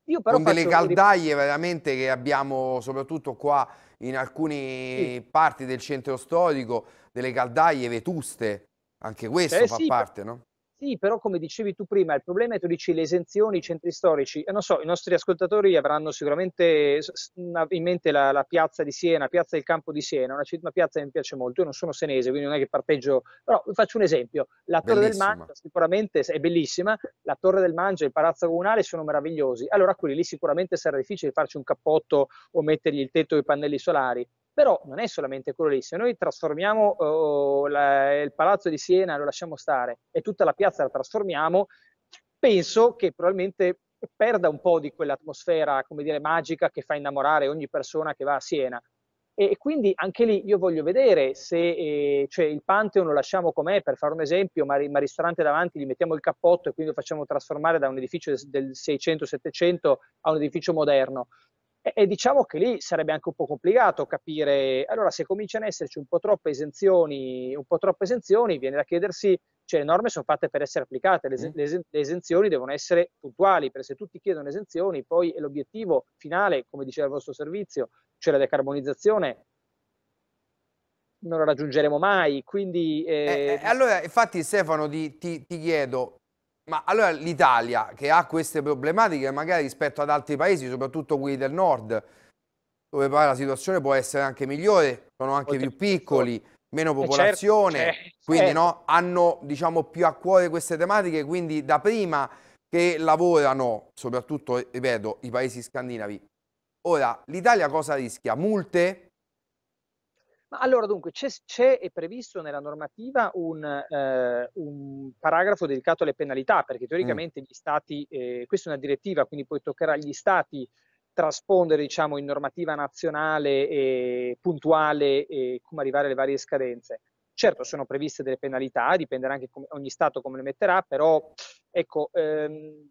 Io però Con delle caldaie veramente che abbiamo soprattutto qua in alcune sì. parti del centro storico, delle caldaie vetuste, anche questo eh, fa sì, parte, no? Sì, però come dicevi tu prima, il problema è tu dici le esenzioni, i centri storici, e non so, i nostri ascoltatori avranno sicuramente in mente la, la piazza di Siena, piazza del campo di Siena, una, una, piazza che mi piace molto, io non sono senese, quindi non è che parteggio, però vi faccio un esempio, la Torre bellissima. del Mangio sicuramente è bellissima, la Torre del Mangio e il Palazzo Comunale sono meravigliosi, allora quelli lì sicuramente sarà difficile farci un cappotto o mettergli il tetto e i pannelli solari, però non è solamente quello lì, se noi trasformiamo uh, la, il palazzo di Siena, lo lasciamo stare, e tutta la piazza la trasformiamo, penso che probabilmente perda un po' di quell'atmosfera, come dire, magica che fa innamorare ogni persona che va a Siena. E quindi anche lì io voglio vedere se eh, cioè il Pantheon lo lasciamo com'è, per fare un esempio, ma, ma ristorante davanti gli mettiamo il cappotto e quindi lo facciamo trasformare da un edificio del 600-700 a un edificio moderno. E, e, diciamo che lì sarebbe anche un po' complicato capire, allora se cominciano ad esserci un po' troppe esenzioni, un po' troppe esenzioni, viene da chiedersi, cioè le norme sono fatte per essere applicate, le, mm. le, le esenzioni devono essere puntuali, perché se tutti chiedono esenzioni, poi l'obiettivo finale, come diceva il vostro servizio, cioè la decarbonizzazione, non lo raggiungeremo mai, quindi... Eh... Eh, eh allora, infatti Stefano, ti, ti, ti chiedo, ma allora l'Italia, che ha queste problematiche, magari rispetto ad altri paesi, soprattutto quelli del nord, dove poi la situazione può essere anche migliore, sono anche più piccoli, meno eh, certo, popolazione, certo, quindi certo. no, hanno diciamo, più a cuore queste tematiche, quindi da prima che lavorano, soprattutto, ripeto, i paesi scandinavi. Ora, l'Italia cosa rischia? Multe? Ma allora, dunque, c'è, c'è previsto nella normativa un, eh, un, paragrafo dedicato alle penalità, perché teoricamente mm. gli stati, eh, questa è una direttiva, quindi poi toccherà agli stati traspondere diciamo, in normativa nazionale e puntuale e come arrivare alle varie scadenze. Certo, sono previste delle penalità, dipenderà anche come, ogni Stato come le metterà, però ecco, ehm,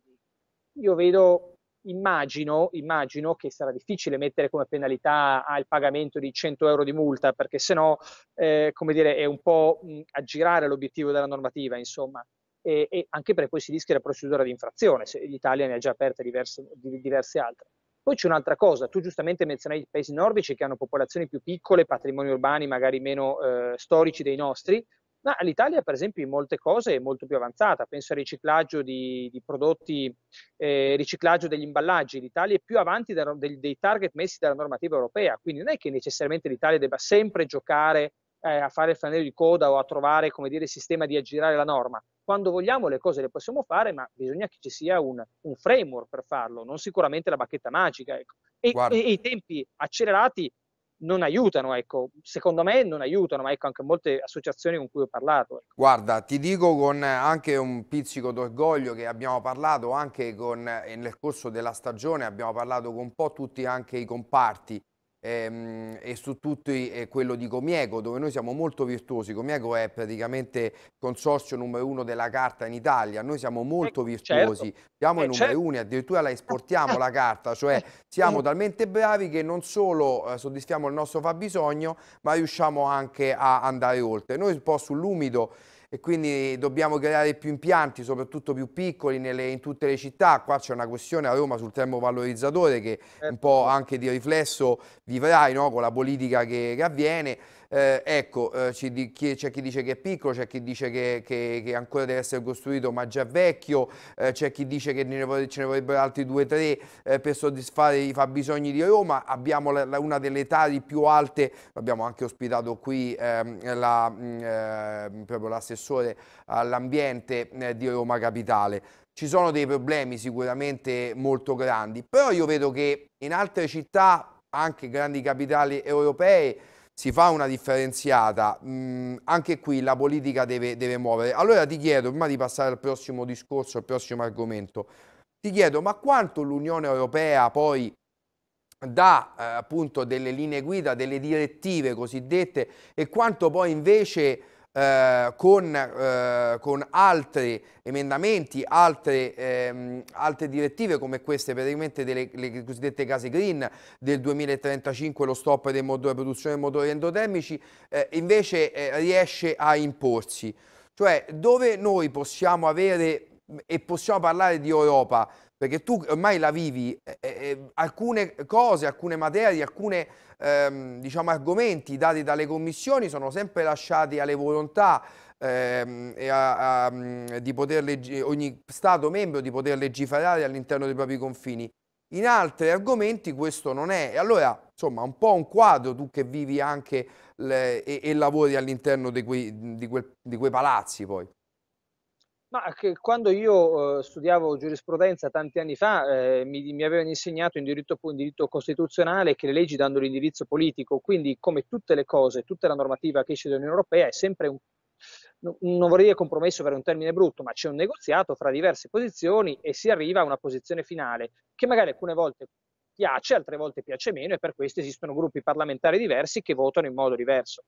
io vedo immagino, immagino, che sarà difficile mettere come penalità il pagamento di 100 euro di multa, perché se no, eh, come dire, è un po' mh, aggirare l'obiettivo della normativa, insomma. E, e, anche perché poi si rischia la procedura di infrazione, se l'Italia ne ha già aperte diverse, diverse altre. Poi c'è un'altra cosa, tu giustamente menzionavi i paesi nordici che hanno popolazioni più piccole, patrimoni urbani magari meno eh, storici dei nostri, ma l'Italia, per esempio, in molte cose è molto più avanzata. Penso al riciclaggio di, di prodotti, eh, riciclaggio degli imballaggi. L'Italia è più avanti da, dei, dei, target messi dalla normativa europea. Quindi non è che necessariamente l'Italia debba sempre giocare eh, a fare il flanello di coda o a trovare, come dire, il sistema di aggirare la norma. Quando vogliamo le cose le possiamo fare, ma bisogna che ci sia un, un framework per farlo, non sicuramente la bacchetta magica. Ecco. E, e, e i tempi accelerati non aiutano, ecco. secondo me non aiutano, ma ecco anche molte associazioni con cui ho parlato. Ecco. Guarda, ti dico con anche un pizzico d'orgoglio che abbiamo parlato anche con, nel corso della stagione, abbiamo parlato con un po' tutti anche i comparti ehm, e su tutti eh, quello di Comiego dove noi siamo molto virtuosi, Comiego è praticamente il consorzio numero uno della carta in Italia, noi siamo molto eh, virtuosi, certo. siamo eh, i numeri certo. uni, addirittura la esportiamo la carta, cioè (laughs) siamo talmente bravi che non solo eh, soddisfiamo il nostro fabbisogno ma riusciamo anche a andare oltre. Noi un po' sull'umido e quindi dobbiamo creare più impianti, soprattutto più piccoli nelle, in tutte le città. Qua c'è una questione a Roma sul termovalorizzatore che un po' anche di riflesso vivrai no? con la politica che, che avviene. Eh, ecco, eh, c'è chi dice che è piccolo, c'è chi dice che, che, che, ancora deve essere costruito ma già vecchio, eh, c'è chi dice che ne, ce ne vorrebbero altri due o tre eh, per soddisfare i fabbisogni di Roma. Abbiamo la, la, una delle tari più alte, abbiamo anche ospitato qui ehm, mm, ehm, l'assessore all'ambiente eh, di Roma Capitale ci sono dei problemi sicuramente molto grandi, però io vedo che in altre città, anche grandi capitali europee, si fa una differenziata, mm, anche qui la politica deve, deve, muovere. Allora ti chiedo, prima di passare al prossimo discorso, al prossimo argomento, ti chiedo ma quanto l'Unione Europea poi dà eh, appunto delle linee guida, delle direttive cosiddette e quanto poi invece eh, con, eh, con, altri emendamenti, altre, ehm, altre, direttive come queste, praticamente delle le cosiddette case green del 2035, lo stop della produzione dei motori endotermici, eh, invece eh, riesce a imporsi. Cioè dove noi possiamo avere e possiamo parlare di Europa, perché tu ormai la vivi, eh, eh, alcune cose, alcune materie, alcuni ehm, diciamo, argomenti dati dalle commissioni sono sempre lasciati alle volontà ehm, a, a, di poter ogni Stato membro di poter legiferare all'interno dei propri confini. In altri argomenti questo non è. E allora, insomma, un po' un quadro, tu che vivi anche le, e, e, lavori all'interno di, di, di quei palazzi poi. Ma quando io eh, studiavo giurisprudenza tanti anni fa, eh, mi, mi, avevano insegnato in diritto, in diritto, costituzionale che le leggi danno l'indirizzo politico, quindi come tutte le cose, tutta la normativa che esce dall'Unione Europea è sempre un, non vorrei dire compromesso per un termine brutto, ma c'è un negoziato fra diverse posizioni e si arriva a una posizione finale che magari alcune volte piace, altre volte piace meno e per questo esistono gruppi parlamentari diversi che votano in modo diverso.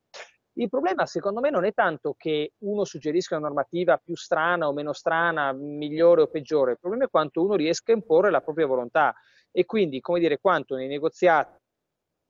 Il problema secondo me non è tanto che uno suggerisca una normativa più strana o meno strana, migliore o peggiore, il problema è quanto uno riesca a imporre la propria volontà e quindi, come dire, quanto nei negoziati,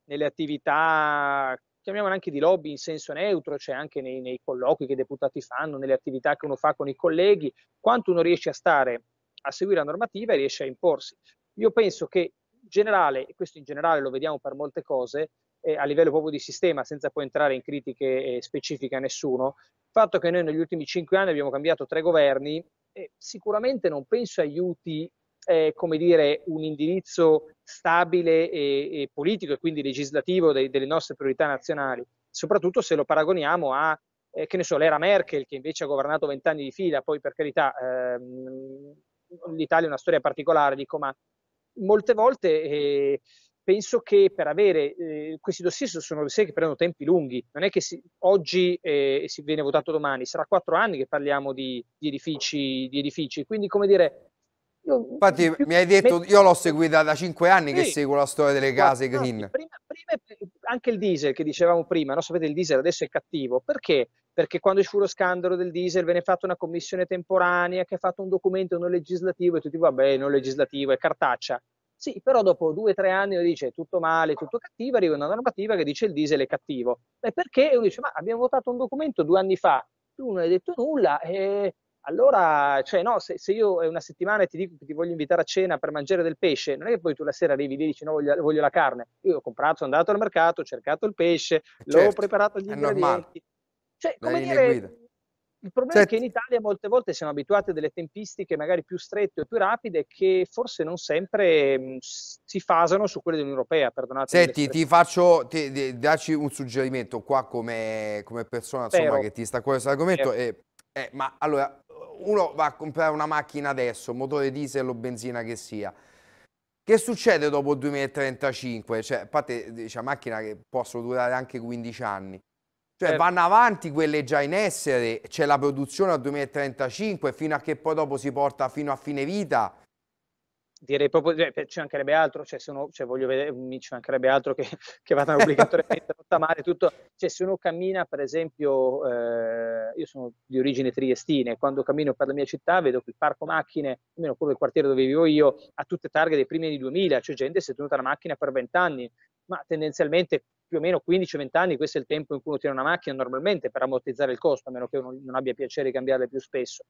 nelle attività, chiamiamole anche di lobby in senso neutro, cioè anche nei, nei colloqui che i deputati fanno, nelle attività che uno fa con i colleghi, quanto uno riesce a stare a seguire la normativa e riesce a imporsi. Io penso che in generale, e questo in generale lo vediamo per molte cose, eh, a livello proprio di sistema, senza poi entrare in critiche eh, specifiche a nessuno, il fatto che noi negli ultimi cinque anni abbiamo cambiato tre governi eh, sicuramente non penso aiuti eh, come dire, un indirizzo stabile e, e, politico e quindi legislativo dei, delle nostre priorità nazionali, soprattutto se lo paragoniamo a, eh, che ne so, l'era Merkel che invece ha governato vent'anni di fila, poi per carità ehm, l'Italia è una storia particolare, dico, ma molte volte eh, penso che per avere eh, questi dossier sono dossier che prendono tempi lunghi, non è che si, oggi eh, si viene votato domani, sarà quattro anni che parliamo di, di, edifici, di edifici, quindi come dire... Io, Infatti più, mi hai detto, me, io l'ho seguita da cinque anni sì, che seguo la storia delle case green. Prima, prima, anche il diesel che dicevamo prima, no? sapete il diesel adesso è cattivo, perché? Perché quando ci fu lo scandalo del diesel venne fatta una commissione temporanea che ha fatto un documento non legislativo e tutti vabbè non legislativo è cartaccia sì, però dopo due o tre anni uno dice tutto male, tutto cattivo, arriva una normativa che dice il diesel è cattivo. Beh, perché? uno dice, ma abbiamo votato un documento due anni fa, tu non hai detto nulla, e allora, cioè no, se, se io una settimana e ti dico che ti voglio invitare a cena per mangiare del pesce, non è che poi tu la sera arrivi lì e dici no, voglio, voglio la carne. Io ho comprato, sono andato al mercato, ho cercato il pesce, certo, l'ho preparato gli ingredienti. Normale. Cioè, come dire, il problema Senti. è che in Italia molte volte siamo abituati a delle tempistiche magari più strette o più rapide che forse non sempre mh, si fasano su quelle dell'Unione Europea, perdonate. Senti, ti faccio, ti, ti, dacci un suggerimento qua come, come persona insomma, che ti sta a cuore questo argomento. E, eh, ma allora, uno va a comprare una macchina adesso, motore diesel o benzina che sia. Che succede dopo il 2035? Cioè, a parte diciamo, macchina che possono durare anche 15 anni. Cioè certo. vanno avanti quelle già in essere, c'è la produzione al 2035 fino a che poi dopo si porta fino a fine vita. Direi proprio, cioè, ci mancherebbe altro, cioè, uno, cioè voglio vedere, ci mancherebbe altro che, (laughs) che vadano (laughs) obbligatoriamente a male tutto. Cioè se uno cammina, per esempio, eh, io sono di origine triestina quando cammino per la mia città vedo che il parco macchine, almeno quello del quartiere dove vivo io, ha tutte targhe dei primi anni 2000, cioè gente si è tenuta la macchina per vent'anni, ma tendenzialmente più o meno 15-20 anni, questo è il tempo in cui uno tiene una macchina normalmente per ammortizzare il costo, a meno che uno non abbia piacere di cambiarle più spesso.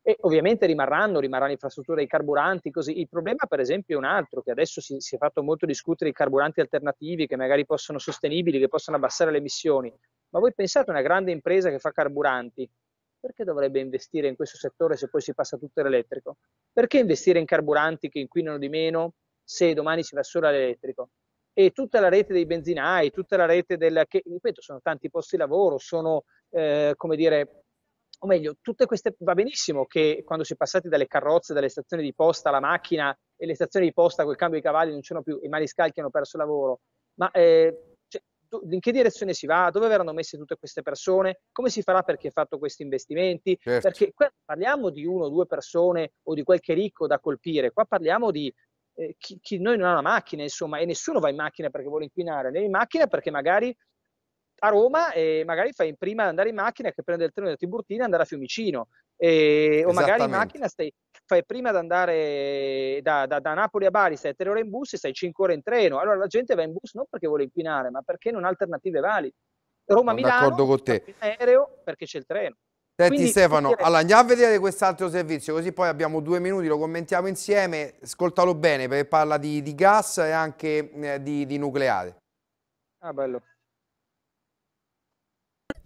E ovviamente rimarranno, rimarranno infrastrutture dei carburanti, così. Il problema, per esempio, è un altro, che adesso si, si è fatto molto discutere i carburanti alternativi che magari possono sostenibili, che possono abbassare le emissioni. Ma voi pensate a una grande impresa che fa carburanti, perché dovrebbe investire in questo settore se poi si passa tutto all'elettrico? Perché investire in carburanti che inquinano di meno se domani si va solo all'elettrico? E tutta la rete dei benzinai, tutta la rete del, che ripeto sono tanti posti di lavoro, sono eh, come dire o meglio, tutte queste, va benissimo che quando si è passati dalle carrozze, dalle stazioni di posta alla macchina e le stazioni di posta col cambio di cavalli non c'erano più, i maniscalchi hanno perso lavoro, ma eh, cioè, in che direzione si va? Dove verranno messe tutte queste persone? Come si farà per chi ha fatto questi investimenti? Certo. Perché qua parliamo di uno o due persone o di qualche ricco da colpire, qua parliamo di eh, chi, chi, noi non ha una macchina, insomma, e nessuno va in macchina perché vuole inquinare, né in macchina perché magari a Roma e magari fai prima ad andare in macchina che prendere il treno da Tiburtina e andare a Fiumicino. E, o magari in macchina stai, fai prima ad andare da, da, da, Napoli a Bari, stai 3 ore in bus e stai 5 ore in treno. Allora la gente va in bus non perché vuole inquinare, ma perché non ha alternative valide. Roma-Milano, in aereo perché c'è il treno. Senti Quindi, Stefano, dire... allora andiamo a vedere quest'altro servizio, così poi abbiamo due minuti, lo commentiamo insieme. Ascoltalo bene perché parla di, di gas e anche eh, di, di nucleare. Ah, bello.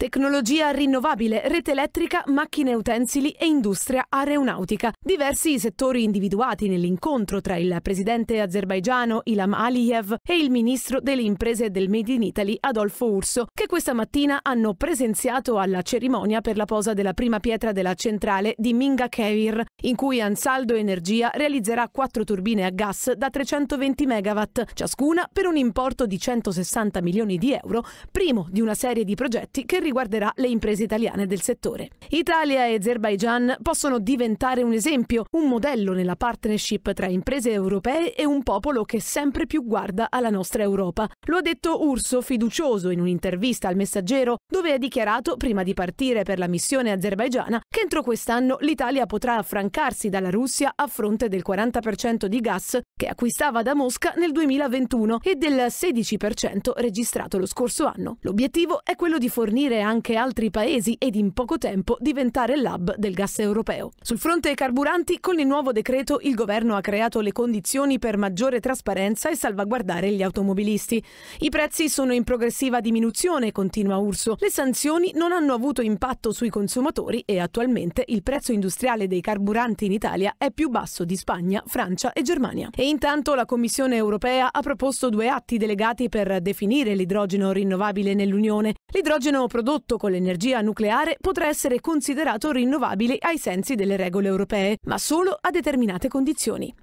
Tecnologia rinnovabile, rete elettrica, macchine utensili e industria aeronautica. Diversi settori individuati nell'incontro tra il presidente azerbaigiano Ilham Aliyev e il ministro delle imprese del Made in Italy Adolfo Urso, che questa mattina hanno presenziato alla cerimonia per la posa della prima pietra della centrale di Minga Kevir, in cui Ansaldo Energia realizzerà quattro turbine a gas da 320 MW, ciascuna per un importo di 160 milioni di euro, primo di una serie di progetti che riguarderà le imprese italiane del settore. Italia e Azerbaijan possono diventare un esempio, un modello nella partnership tra imprese europee e un popolo che sempre più guarda alla nostra Europa. Lo ha detto Urso fiducioso in un'intervista al Messaggero, dove ha dichiarato, prima di partire per la missione azerbaigiana, che entro quest'anno l'Italia potrà affrancarsi dalla Russia a fronte del 40% di gas che acquistava da Mosca nel 2021 e del 16% registrato lo scorso anno. L'obiettivo è quello di fornire anche altri paesi ed in poco tempo diventare l'hub del gas europeo. Sul fronte carburanti, con il nuovo decreto il governo ha creato le condizioni per maggiore trasparenza e salvaguardare gli automobilisti. I prezzi sono in progressiva diminuzione, continua Urso. Le sanzioni non hanno avuto impatto sui consumatori e attualmente il prezzo industriale dei carburanti in Italia è più basso di Spagna, Francia e Germania. E intanto la Commissione europea ha proposto due atti delegati per definire l'idrogeno rinnovabile nell'Unione. L'idrogeno prodotto con l'energia nucleare potrà essere considerato rinnovabile ai sensi delle regole europee, ma solo a determinate condizioni.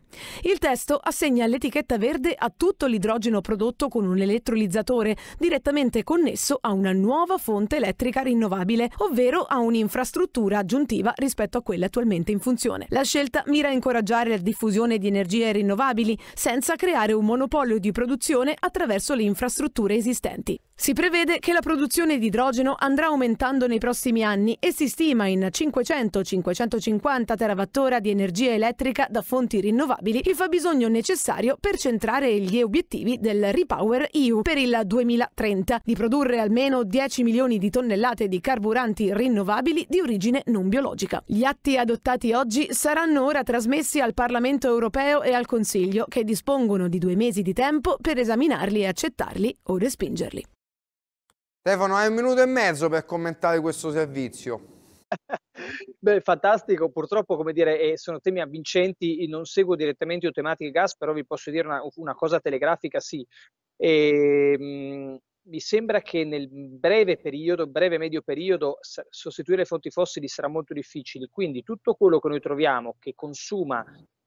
Il testo assegna l'etichetta verde a tutto l'idrogeno prodotto con un elettrolizzatore direttamente connesso a una nuova fonte elettrica rinnovabile, ovvero a un'infrastruttura aggiuntiva rispetto a quella attualmente in funzione. La scelta mira a incoraggiare la diffusione di energie rinnovabili senza creare un monopolio di produzione attraverso le infrastrutture esistenti. Si prevede che la produzione di idrogeno andrà aumentando nei prossimi anni e si stima in 500-550 TWh di energia elettrica da fonti rinnovabili il fabbisogno necessario per centrare gli obiettivi del Repower EU per il 2030 di produrre almeno 10 milioni di tonnellate di carburanti rinnovabili di origine non biologica. Gli atti adottati oggi saranno ora trasmessi al Parlamento europeo e al Consiglio che dispongono di due mesi di tempo per esaminarli e accettarli o respingerli. Stefano, hai un minuto e mezzo per commentare questo servizio. (laughs) Beh, fantastico, purtroppo come dire, eh, sono temi avvincenti, non seguo direttamente io tematiche gas, però vi posso dire una, una cosa telegrafica, sì. E, ehm, mh, mi sembra che nel breve periodo, breve medio periodo, sostituire le fonti fossili sarà molto difficile, quindi tutto quello che noi troviamo che consuma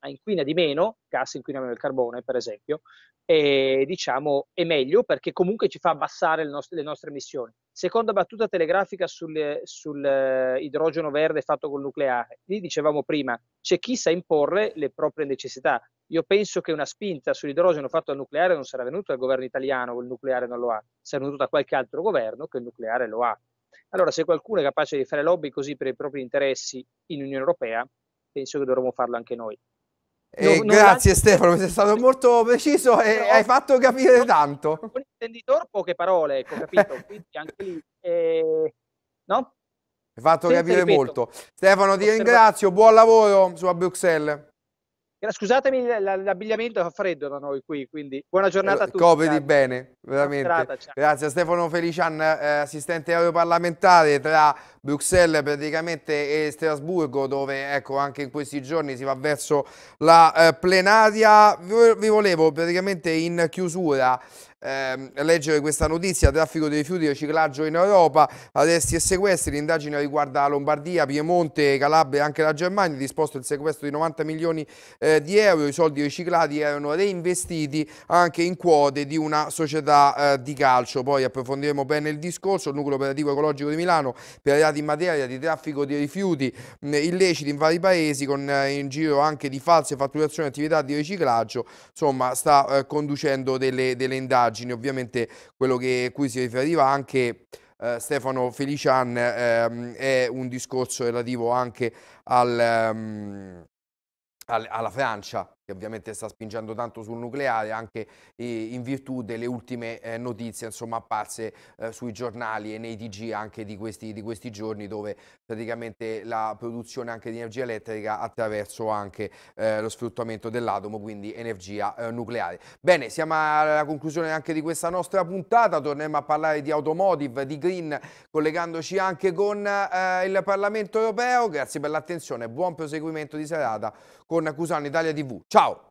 inquina di meno, gas inquina meno il carbone per esempio, e, diciamo è meglio perché comunque ci fa abbassare le nostre, le nostre emissioni. Seconda battuta telegrafica sul, sul uh, idrogeno verde fatto col nucleare. Lì dicevamo prima, c'è chi sa imporre le proprie necessità. Io penso che una spinta sull'idrogeno fatto al nucleare non sarà venuta dal governo italiano, il nucleare non lo ha, sarà venuta da qualche altro governo che il nucleare lo ha. Allora, se qualcuno è capace di fare lobby così per i propri interessi in Unione Europea, penso che dovremmo farlo anche noi. Eh, non, grazie Stefano, sei stato molto preciso e hai fatto capire tanto. Un intenditore, poche parole, ecco, capito? (laughs) Quindi anche lì, eh, no? Hai fatto Senza capire ripeto. molto. Stefano, ti ringrazio, buon lavoro su a Bruxelles. Scusatemi, l'abbigliamento fa freddo da noi qui, quindi buona giornata a tutti. Copriti bene, veramente. Serata, Grazie a Stefano Felician, eh, assistente europarlamentare tra Bruxelles praticamente e Strasburgo, dove ecco anche in questi giorni si va verso la eh, plenaria. Vi volevo praticamente in chiusura ehm, leggere questa notizia, traffico di rifiuti e riciclaggio in Europa, arresti e sequestri, l'indagine riguarda Lombardia, Piemonte, Calabria e anche la Germania, disposto il sequestro di 90 milioni eh, di euro, i soldi riciclati erano reinvestiti anche in quote di una società eh, di calcio, poi approfondiremo bene il discorso, il nucleo operativo ecologico di Milano per reati in materia di traffico di rifiuti mh, illeciti in vari paesi con eh, in giro anche di false fatturazioni e attività di riciclaggio, insomma sta eh, conducendo delle, delle, indagini, ovviamente quello che, cui si riferiva anche eh, Stefano Felician ehm, è un discorso relativo anche al, um, al, alla Francia che ovviamente sta spingendo tanto sul nucleare anche in virtù delle ultime eh, notizie insomma apparse eh, sui giornali e nei TG anche di questi, di questi, giorni dove praticamente la produzione anche di energia elettrica attraverso anche eh, lo sfruttamento dell'atomo quindi energia nucleare. Bene siamo alla conclusione anche di questa nostra puntata. Torneremo a parlare di automotive, di green collegandoci anche con eh, il Parlamento europeo. Grazie per l'attenzione buon proseguimento di serata con Cusano Italia TV ciao